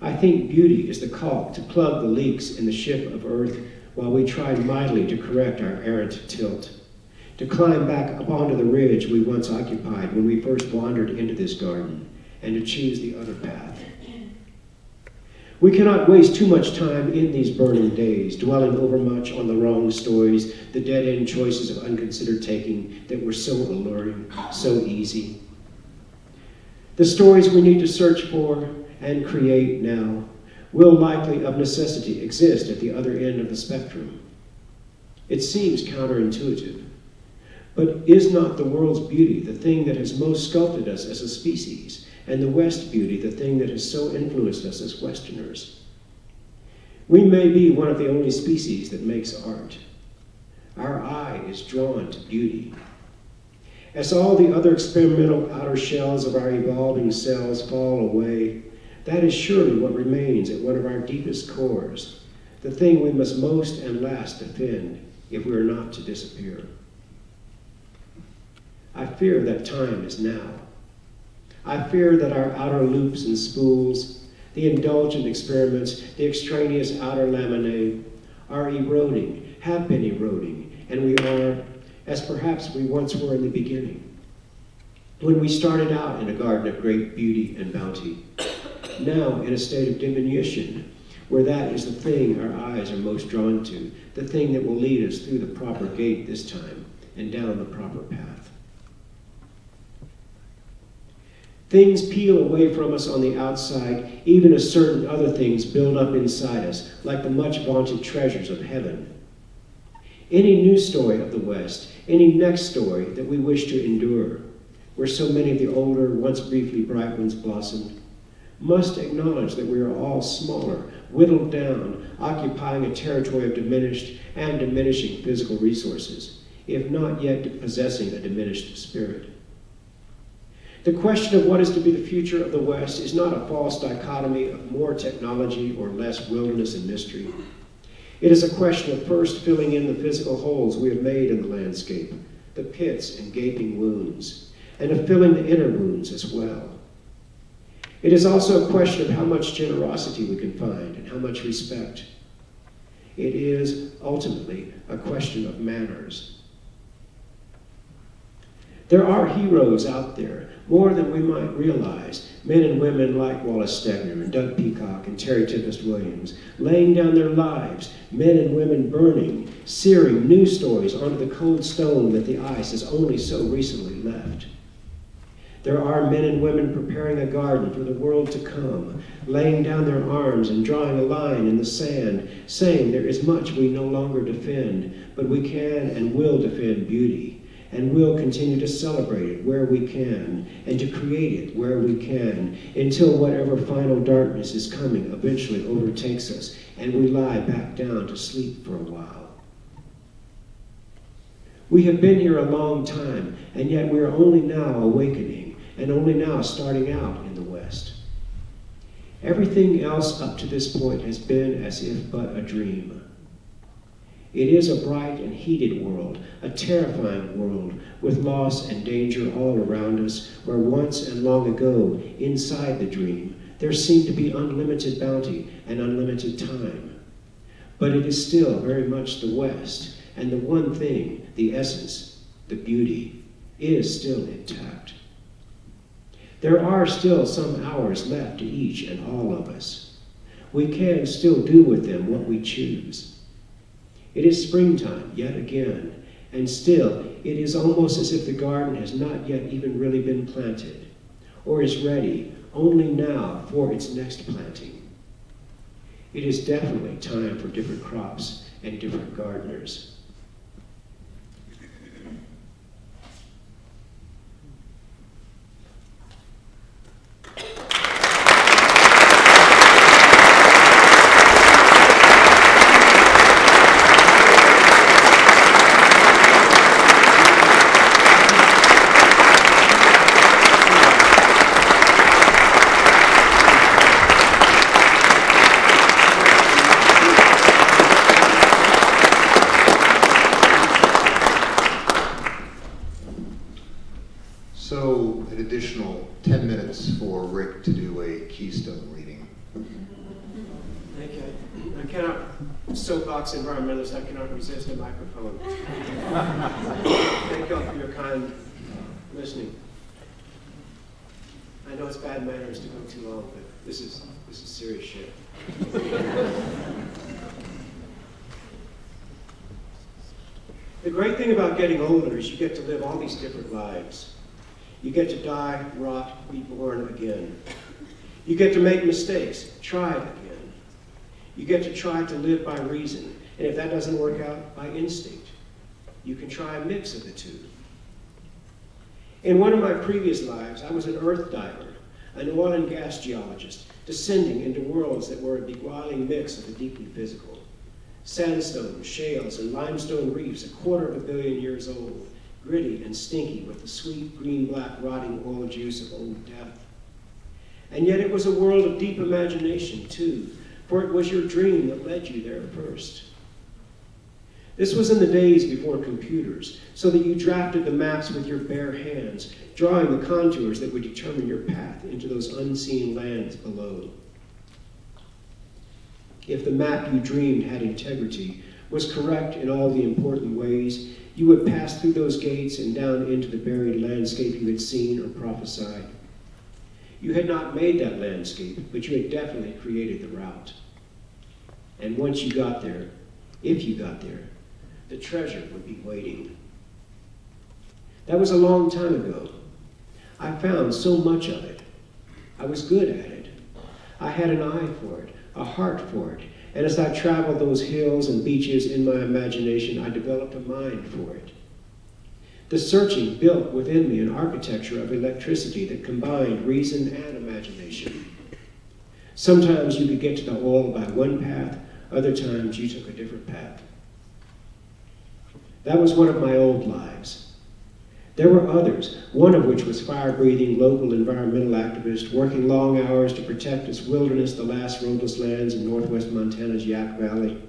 B: I think beauty is the caulk to plug the leaks in the ship of earth while we try mightily to correct our errant tilt, to climb back up onto the ridge we once occupied when we first wandered into this garden, and to choose the other path. We cannot waste too much time in these burning days, dwelling overmuch on the wrong stories, the dead end choices of unconsidered taking that were so alluring, so easy. The stories we need to search for and create now will likely, of necessity, exist at the other end of the spectrum. It seems counterintuitive. But is not the world's beauty the thing that has most sculpted us as a species, and the West beauty the thing that has so influenced us as Westerners? We may be one of the only species that makes art. Our eye is drawn to beauty. As all the other experimental outer shells of our evolving cells fall away, that is surely what remains at one of our deepest cores, the thing we must most and last defend if we are not to disappear. I fear that time is now. I fear that our outer loops and spools, the indulgent experiments, the extraneous outer laminae, are eroding, have been eroding, and we are, as perhaps we once were in the beginning. When we started out in a garden of great beauty and bounty, now in a state of diminution, where that is the thing our eyes are most drawn to, the thing that will lead us through the proper gate this time and down the proper path. Things peel away from us on the outside, even as certain other things build up inside us, like the much vaunted treasures of heaven. Any new story of the West, any next story that we wish to endure, where so many of the older, once briefly bright ones blossomed, must acknowledge that we are all smaller, whittled down, occupying a territory of diminished and diminishing physical resources, if not yet possessing a diminished spirit. The question of what is to be the future of the West is not a false dichotomy of more technology or less wilderness and mystery. It is a question of first filling in the physical holes we have made in the landscape, the pits and gaping wounds, and of filling the inner wounds as well. It is also a question of how much generosity we can find and how much respect. It is ultimately a question of manners. There are heroes out there, more than we might realize, men and women like Wallace Stegner and Doug Peacock and Terry Tempest Williams, laying down their lives, men and women burning, searing new stories onto the cold stone that the ice has only so recently left. There are men and women preparing a garden for the world to come, laying down their arms and drawing a line in the sand, saying there is much we no longer defend, but we can and will defend beauty, and we'll continue to celebrate it where we can, and to create it where we can, until whatever final darkness is coming eventually overtakes us, and we lie back down to sleep for a while. We have been here a long time, and yet we are only now awakening and only now starting out in the West. Everything else up to this point has been as if but a dream. It is a bright and heated world, a terrifying world, with loss and danger all around us, where once and long ago, inside the dream, there seemed to be unlimited bounty and unlimited time. But it is still very much the West, and the one thing, the essence, the beauty, is still intact. There are still some hours left to each and all of us. We can still do with them what we choose. It is springtime yet again, and still it is almost as if the garden has not yet even really been planted, or is ready only now for its next planting. It is definitely time for different crops and different gardeners. Environmentalist, I cannot resist a microphone. Thank you all for your kind listening. I know it's bad manners to go too long, but this is, this is serious shit. the great thing about getting older is you get to live all these different lives. You get to die, rot, be born again. You get to make mistakes, try again. You get to try to live by reason, and if that doesn't work out, by instinct. You can try a mix of the two. In one of my previous lives, I was an earth diver, an oil and gas geologist, descending into worlds that were a beguiling mix of the deeply physical. Sandstone, shales, and limestone reefs a quarter of a billion years old, gritty and stinky with the sweet green-black rotting oil juice of old death. And yet it was a world of deep imagination, too, for it was your dream that led you there first. This was in the days before computers, so that you drafted the maps with your bare hands, drawing the contours that would determine your path into those unseen lands below. If the map you dreamed had integrity, was correct in all the important ways, you would pass through those gates and down into the buried landscape you had seen or prophesied. You had not made that landscape, but you had definitely created the route. And once you got there, if you got there, the treasure would be waiting. That was a long time ago. I found so much of it. I was good at it. I had an eye for it, a heart for it, and as I traveled those hills and beaches in my imagination, I developed a mind for it. The searching built within me an architecture of electricity that combined reason and imagination. Sometimes you could get to the oil by one path, other times you took a different path. That was one of my old lives. There were others, one of which was fire-breathing local environmental activist working long hours to protect its wilderness, the last roadless lands in northwest Montana's Yaak Valley.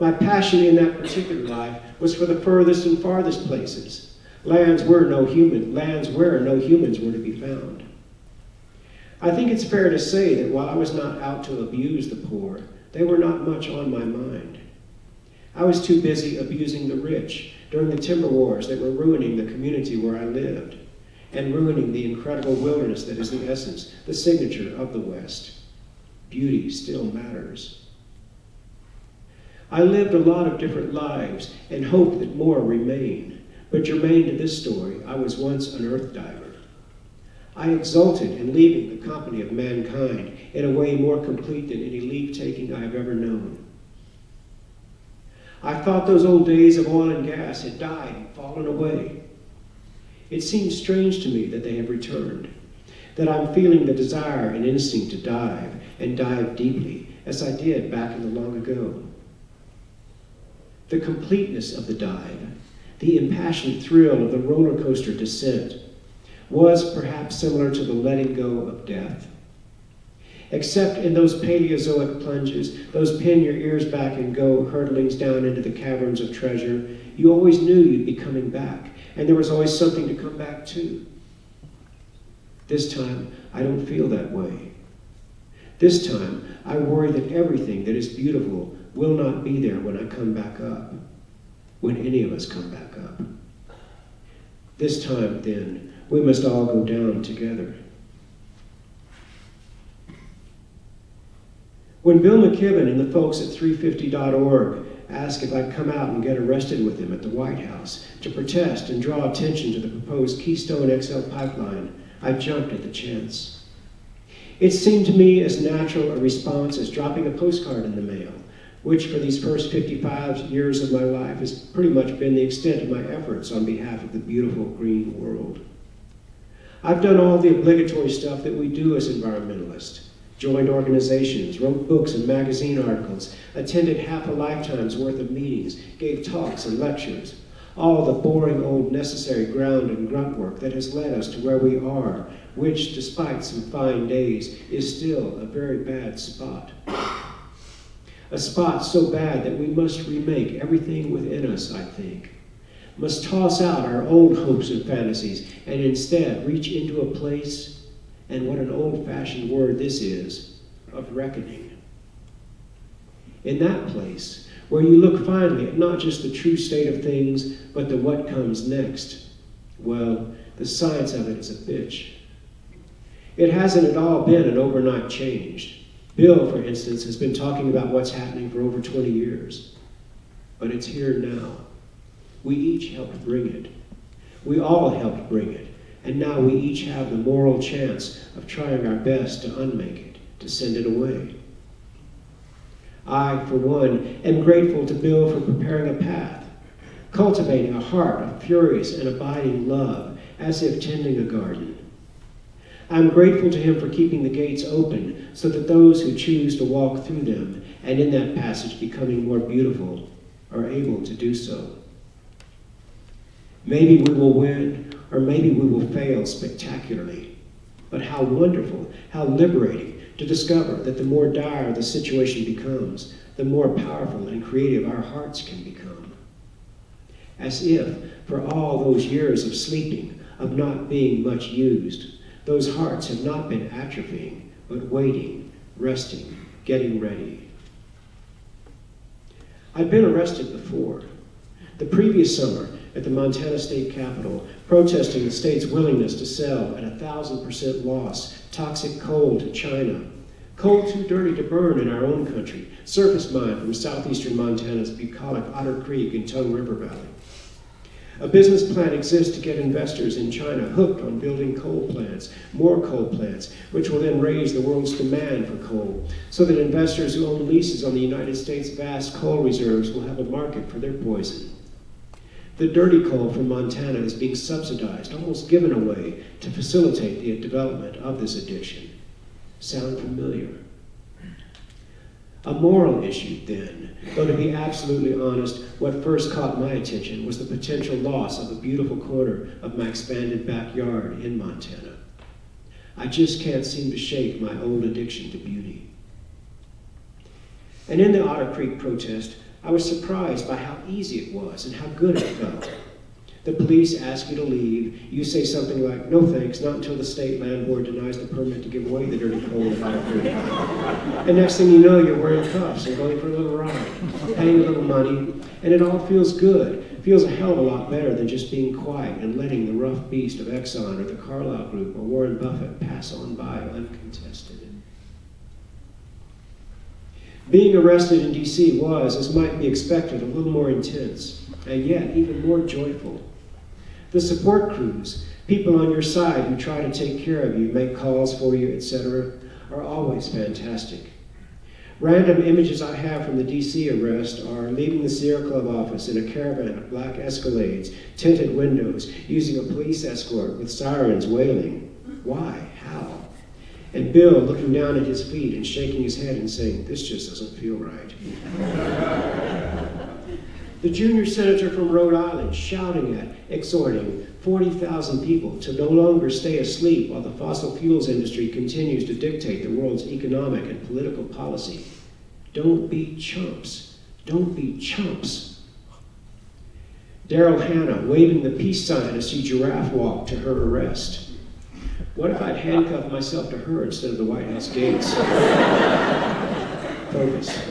B: My passion in that particular life was for the furthest and farthest places, lands where no human, lands where no humans were to be found. I think it's fair to say that while I was not out to abuse the poor, they were not much on my mind. I was too busy abusing the rich during the timber wars that were ruining the community where I lived and ruining the incredible wilderness that is the essence, the signature of the West. Beauty still matters. I lived a lot of different lives and hope that more remain. But germane to this story, I was once an earth diver. I exulted in leaving the company of mankind in a way more complete than any leave taking I have ever known. I thought those old days of oil and gas had died and fallen away. It seems strange to me that they have returned, that I'm feeling the desire and instinct to dive, and dive deeply, as I did back in the long ago. The completeness of the dive, the impassioned thrill of the roller coaster descent, was perhaps similar to the letting go of death. Except in those Paleozoic plunges, those pin your ears back and go hurtlings down into the caverns of treasure, you always knew you'd be coming back, and there was always something to come back to. This time, I don't feel that way. This time, I worry that everything that is beautiful will not be there when I come back up, when any of us come back up. This time, then, we must all go down together. When Bill McKibben and the folks at 350.org asked if I'd come out and get arrested with him at the White House to protest and draw attention to the proposed Keystone XL pipeline, I jumped at the chance. It seemed to me as natural a response as dropping a postcard in the mail, which for these first 55 years of my life has pretty much been the extent of my efforts on behalf of the beautiful green world. I've done all the obligatory stuff that we do as environmentalists joined organizations, wrote books and magazine articles, attended half a lifetime's worth of meetings, gave talks and lectures. All the boring old necessary ground and grunt work that has led us to where we are, which, despite some fine days, is still a very bad spot. A spot so bad that we must remake everything within us, I think. Must toss out our old hopes and fantasies and instead reach into a place and what an old fashioned word this is of reckoning. In that place, where you look finally at not just the true state of things, but the what comes next, well, the science of it is a bitch. It hasn't at all been an overnight change. Bill, for instance, has been talking about what's happening for over 20 years. But it's here now. We each helped bring it. We all helped bring it. And now we each have the moral chance of trying our best to unmake it, to send it away. I, for one, am grateful to Bill for preparing a path, cultivating a heart of furious and abiding love, as if tending a garden. I'm grateful to him for keeping the gates open so that those who choose to walk through them, and in that passage becoming more beautiful, are able to do so. Maybe we will win, or maybe we will fail spectacularly. But how wonderful, how liberating to discover that the more dire the situation becomes, the more powerful and creative our hearts can become. As if, for all those years of sleeping, of not being much used, those hearts have not been atrophying, but waiting, resting, getting ready. I've been arrested before. The previous summer, at the Montana State Capitol, protesting the state's willingness to sell at a thousand percent loss toxic coal to China. Coal too dirty to burn in our own country, surface mine from southeastern Montana's bucolic Otter Creek and Tongue River Valley. A business plan exists to get investors in China hooked on building coal plants, more coal plants, which will then raise the world's demand for coal, so that investors who own leases on the United States' vast coal reserves will have a market for their poison. The dirty coal from Montana is being subsidized, almost given away, to facilitate the development of this addiction. Sound familiar? A moral issue, then, though to be absolutely honest, what first caught my attention was the potential loss of a beautiful corner of my expanded backyard in Montana. I just can't seem to shake my old addiction to beauty. And in the Otter Creek protest, I was surprised by how easy it was and how good it felt. The police ask you to leave. You say something like, no thanks, not until the state land board denies the permit to give away the dirty coal Otter Creek. And next thing you know, you're wearing cuffs and going for a little ride, paying a little money, and it all feels good. It feels a hell of a lot better than just being quiet and letting the rough beast of Exxon or the Carlyle Group or Warren Buffett pass on by uncontested. Being arrested in D.C. was, as might be expected, a little more intense, and yet even more joyful. The support crews, people on your side who try to take care of you, make calls for you, etc., are always fantastic. Random images I have from the DC arrest are leaving the Sierra Club office in a caravan of black Escalades, tinted windows, using a police escort with sirens wailing. Why? How? And Bill looking down at his feet and shaking his head and saying, This just doesn't feel right. the junior senator from Rhode Island shouting at, exhorting 40,000 people to no longer stay asleep while the fossil fuels industry continues to dictate the world's economic and political policy. Don't be chumps. Don't be chumps. Daryl Hannah waving the peace sign as she giraffe walked to her arrest. What if I'd handcuffed myself to her instead of the White House gates? Focus.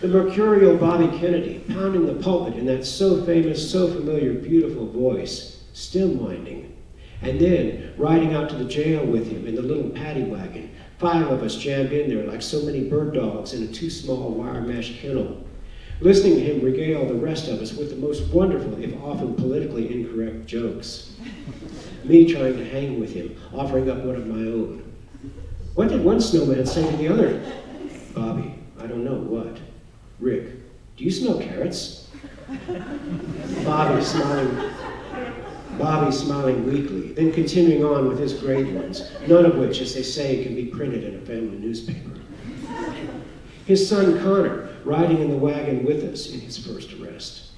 B: The mercurial Bobby Kennedy pounding the pulpit in that so famous, so familiar, beautiful voice, stem winding. And then riding out to the jail with him in the little paddy wagon. Five of us jammed in there like so many bird dogs in a too small wire mesh kennel. Listening to him regale the rest of us with the most wonderful, if often politically incorrect, jokes. Me trying to hang with him, offering up one of my own. What did one snowman say to the other? Bobby, I don't know what. Rick, do you smell carrots? Bobby smiling, Bobby smiling weakly, then continuing on with his great ones, none of which, as they say, can be printed in a family newspaper. His son Conor riding in the wagon with us in his first arrest.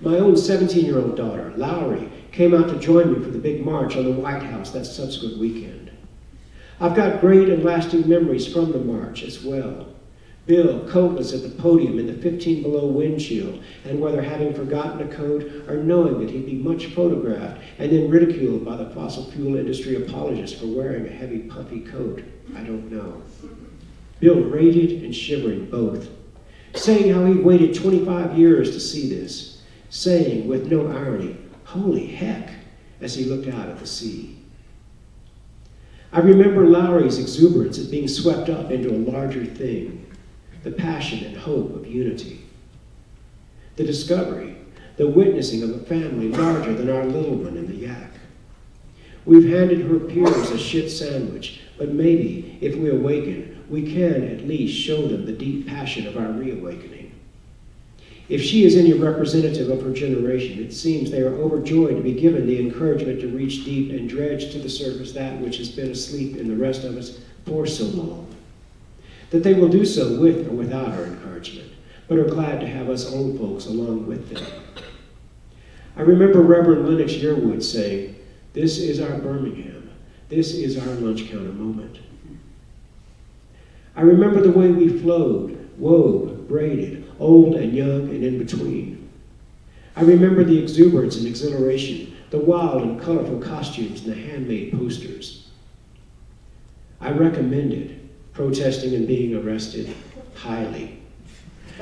B: My own 17 year old daughter, Lowry, came out to join me for the big march on the White House that subsequent weekend. I've got great and lasting memories from the march as well. Bill coatless at the podium in the 15 below windshield, and whether having forgotten a coat or knowing that he'd be much photographed and then ridiculed by the fossil fuel industry apologists for wearing a heavy puffy coat, I don't know. Bill radiant and shivering both, saying how he'd waited 25 years to see this, saying with no irony, holy heck, as he looked out at the sea. I remember Lowry's exuberance at being swept up into a larger thing, the passion and hope of unity. The discovery, the witnessing of a family larger than our little one in the Yaak. We've handed her peers a shit sandwich, but maybe if we awaken, we can at least show them the deep passion of our reawakening. If she is any representative of her generation, it seems they are overjoyed to be given the encouragement to reach deep and dredge to the surface that which has been asleep in the rest of us for so long. That they will do so with or without our encouragement, but are glad to have us old folks along with them. I remember Reverend Lennox Yearwood saying, This is our Birmingham. This is our lunch counter moment. I remember the way we flowed, wove, braided, old and young and in between. I remember the exuberance and exhilaration, the wild and colorful costumes and the handmade posters. I recommended protesting and being arrested highly.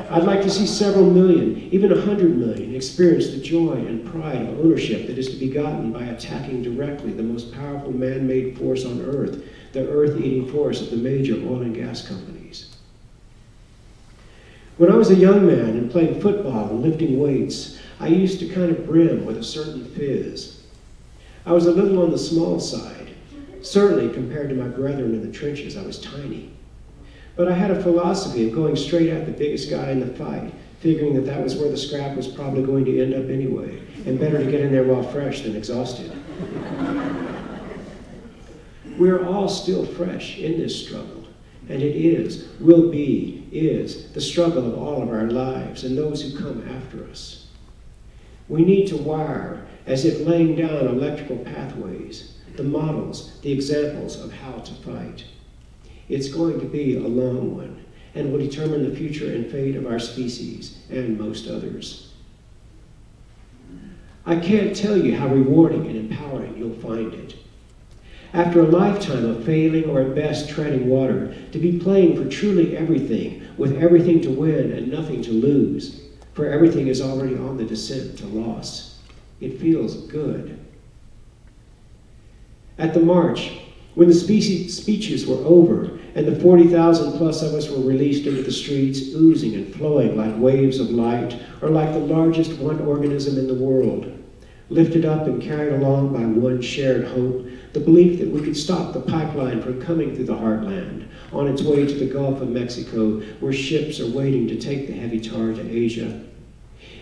B: I'd like to see several million, even a hundred million, experience the joy and pride of ownership that is to be gotten by attacking directly the most powerful man made force on earth, the earth eating force of the major oil and gas companies. When I was a young man and playing football and lifting weights, I used to kind of brim with a certain fizz. I was a little on the small side. Certainly, compared to my brethren in the trenches, I was tiny. But I had a philosophy of going straight at the biggest guy in the fight, figuring that that was where the scrap was probably going to end up anyway, and better to get in there while fresh than exhausted. We're all still fresh in this struggle, and it is, will be, is the struggle of all of our lives and those who come after us. We need to wire as if laying down electrical pathways, the models, the examples of how to fight. It's going to be a long one and will determine the future and fate of our species and most others. I can't tell you how rewarding and empowering you'll find it. After a lifetime of failing or at best treading water, to be playing for truly everything, with everything to win and nothing to lose, for everything is already on the descent to loss. It feels good. At the march, when the speeches were over and the 40,000 plus of us were released into the streets, oozing and flowing like waves of light, or like the largest one organism in the world, lifted up and carried along by one shared hope, the belief that we could stop the pipeline from coming through the heartland on its way to the Gulf of Mexico, where ships are waiting to take the heavy tar to Asia.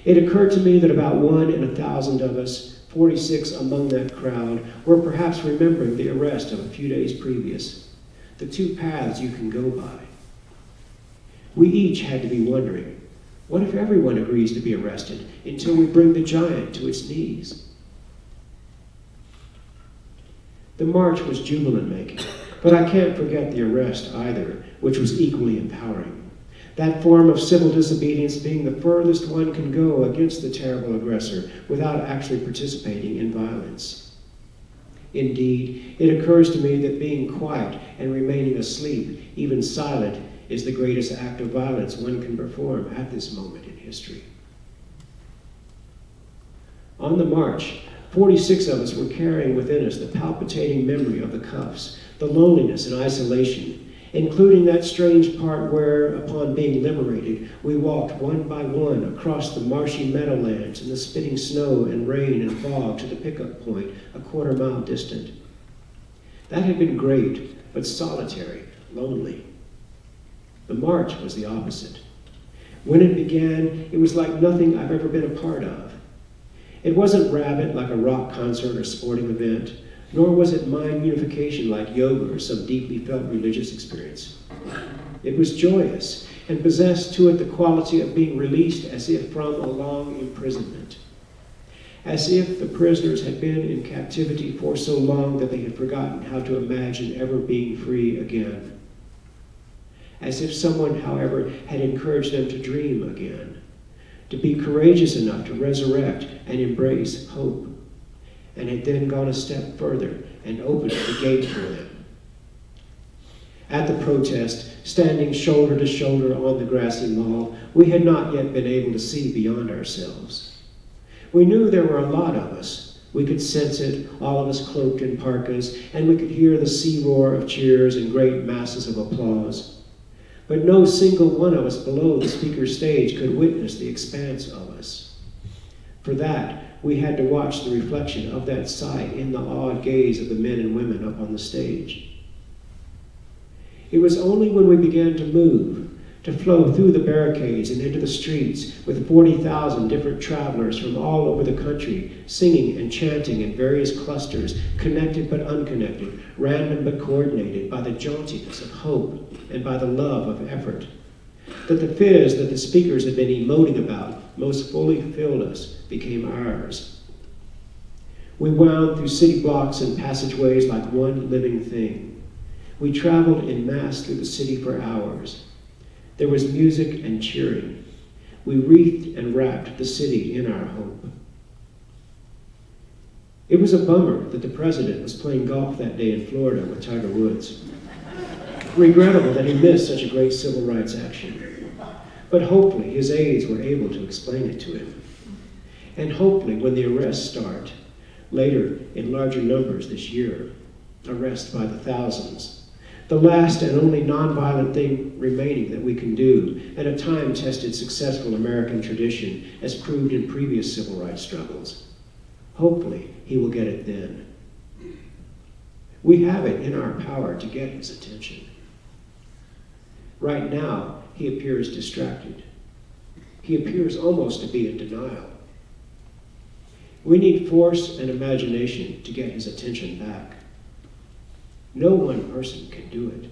B: It occurred to me that about one in a thousand of us, 46 among that crowd, were perhaps remembering the arrest of a few days previous, the two paths you can go by. We each had to be wondering, what if everyone agrees to be arrested until we bring the giant to its knees? The march was jubilant making, but I can't forget the arrest either, which was equally empowering. That form of civil disobedience being the furthest one can go against the terrible aggressor without actually participating in violence. Indeed, it occurs to me that being quiet and remaining asleep, even silent, is the greatest act of violence one can perform at this moment in history. On the march, 46 of us were carrying within us the palpitating memory of the cuffs, the loneliness and isolation, including that strange part where, upon being liberated, we walked one by one across the marshy meadowlands in the spitting snow and rain and fog to the pickup point a quarter mile distant. That had been great, but solitary, lonely. The march was the opposite. When it began, it was like nothing I've ever been a part of. It wasn't rabid like a rock concert or sporting event, nor was it mind unification like yoga or some deeply felt religious experience. It was joyous and possessed to it the quality of being released as if from a long imprisonment. As if the prisoners had been in captivity for so long that they had forgotten how to imagine ever being free again. As if someone, however, had encouraged them to dream again to be courageous enough to resurrect and embrace hope, and had then gone a step further and opened the gate for them. At the protest, standing shoulder to shoulder on the grassy mall, we had not yet been able to see beyond ourselves. We knew there were a lot of us, We could sense it, all of us cloaked in parkas, and we could hear the sea roar of cheers and great masses of applause. But no single one of us below the speaker's stage could witness the expanse of us. For that, we had to watch the reflection of that sight in the awed gaze of the men and women up on the stage. It was only when we began to move, to flow through the barricades and into the streets with 40,000 different travelers from all over the country, singing and chanting in various clusters, connected but unconnected, random but coordinated by the jauntiness of hope and by the love of effort, that the fizz that the speakers had been emoting about most fully filled us, became ours. We wound through city blocks and passageways like one living thing. We traveled in mass through the city for hours. There was music and cheering. We wreathed and wrapped the city in our hope. It was a bummer that the president was playing golf that day in Florida with Tiger Woods. Regrettable that he missed such a great civil rights action. But hopefully his aides were able to explain it to him. And hopefully when the arrests start, later in larger numbers this year, arrests by the thousands, the last and only nonviolent thing remaining that we can do, and a time tested successful American tradition as proved in previous civil rights struggles. Hopefully, he will get it then. We have it in our power to get his attention. Right now, he appears distracted. He appears almost to be in denial. We need force and imagination to get his attention back. No one person can do it.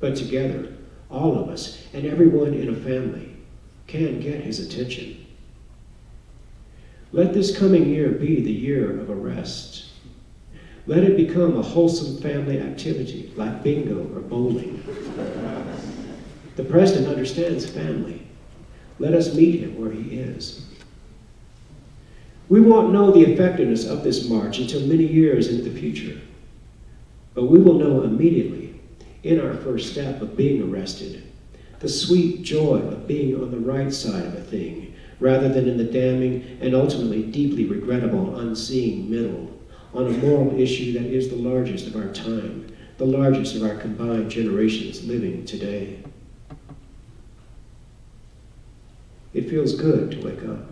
B: But together, all of us and everyone in a family can get his attention. Let this coming year be the year of arrest. Let it become a wholesome family activity like bingo or bowling. The president understands family. Let us meet him where he is. We won't know the effectiveness of this march until many years into the future. But we will know immediately, in our first step of being arrested, the sweet joy of being on the right side of a thing, rather than in the damning and ultimately deeply regrettable unseeing middle, on a moral issue that is the largest of our time, the largest of our combined generations living today. It feels good to wake up.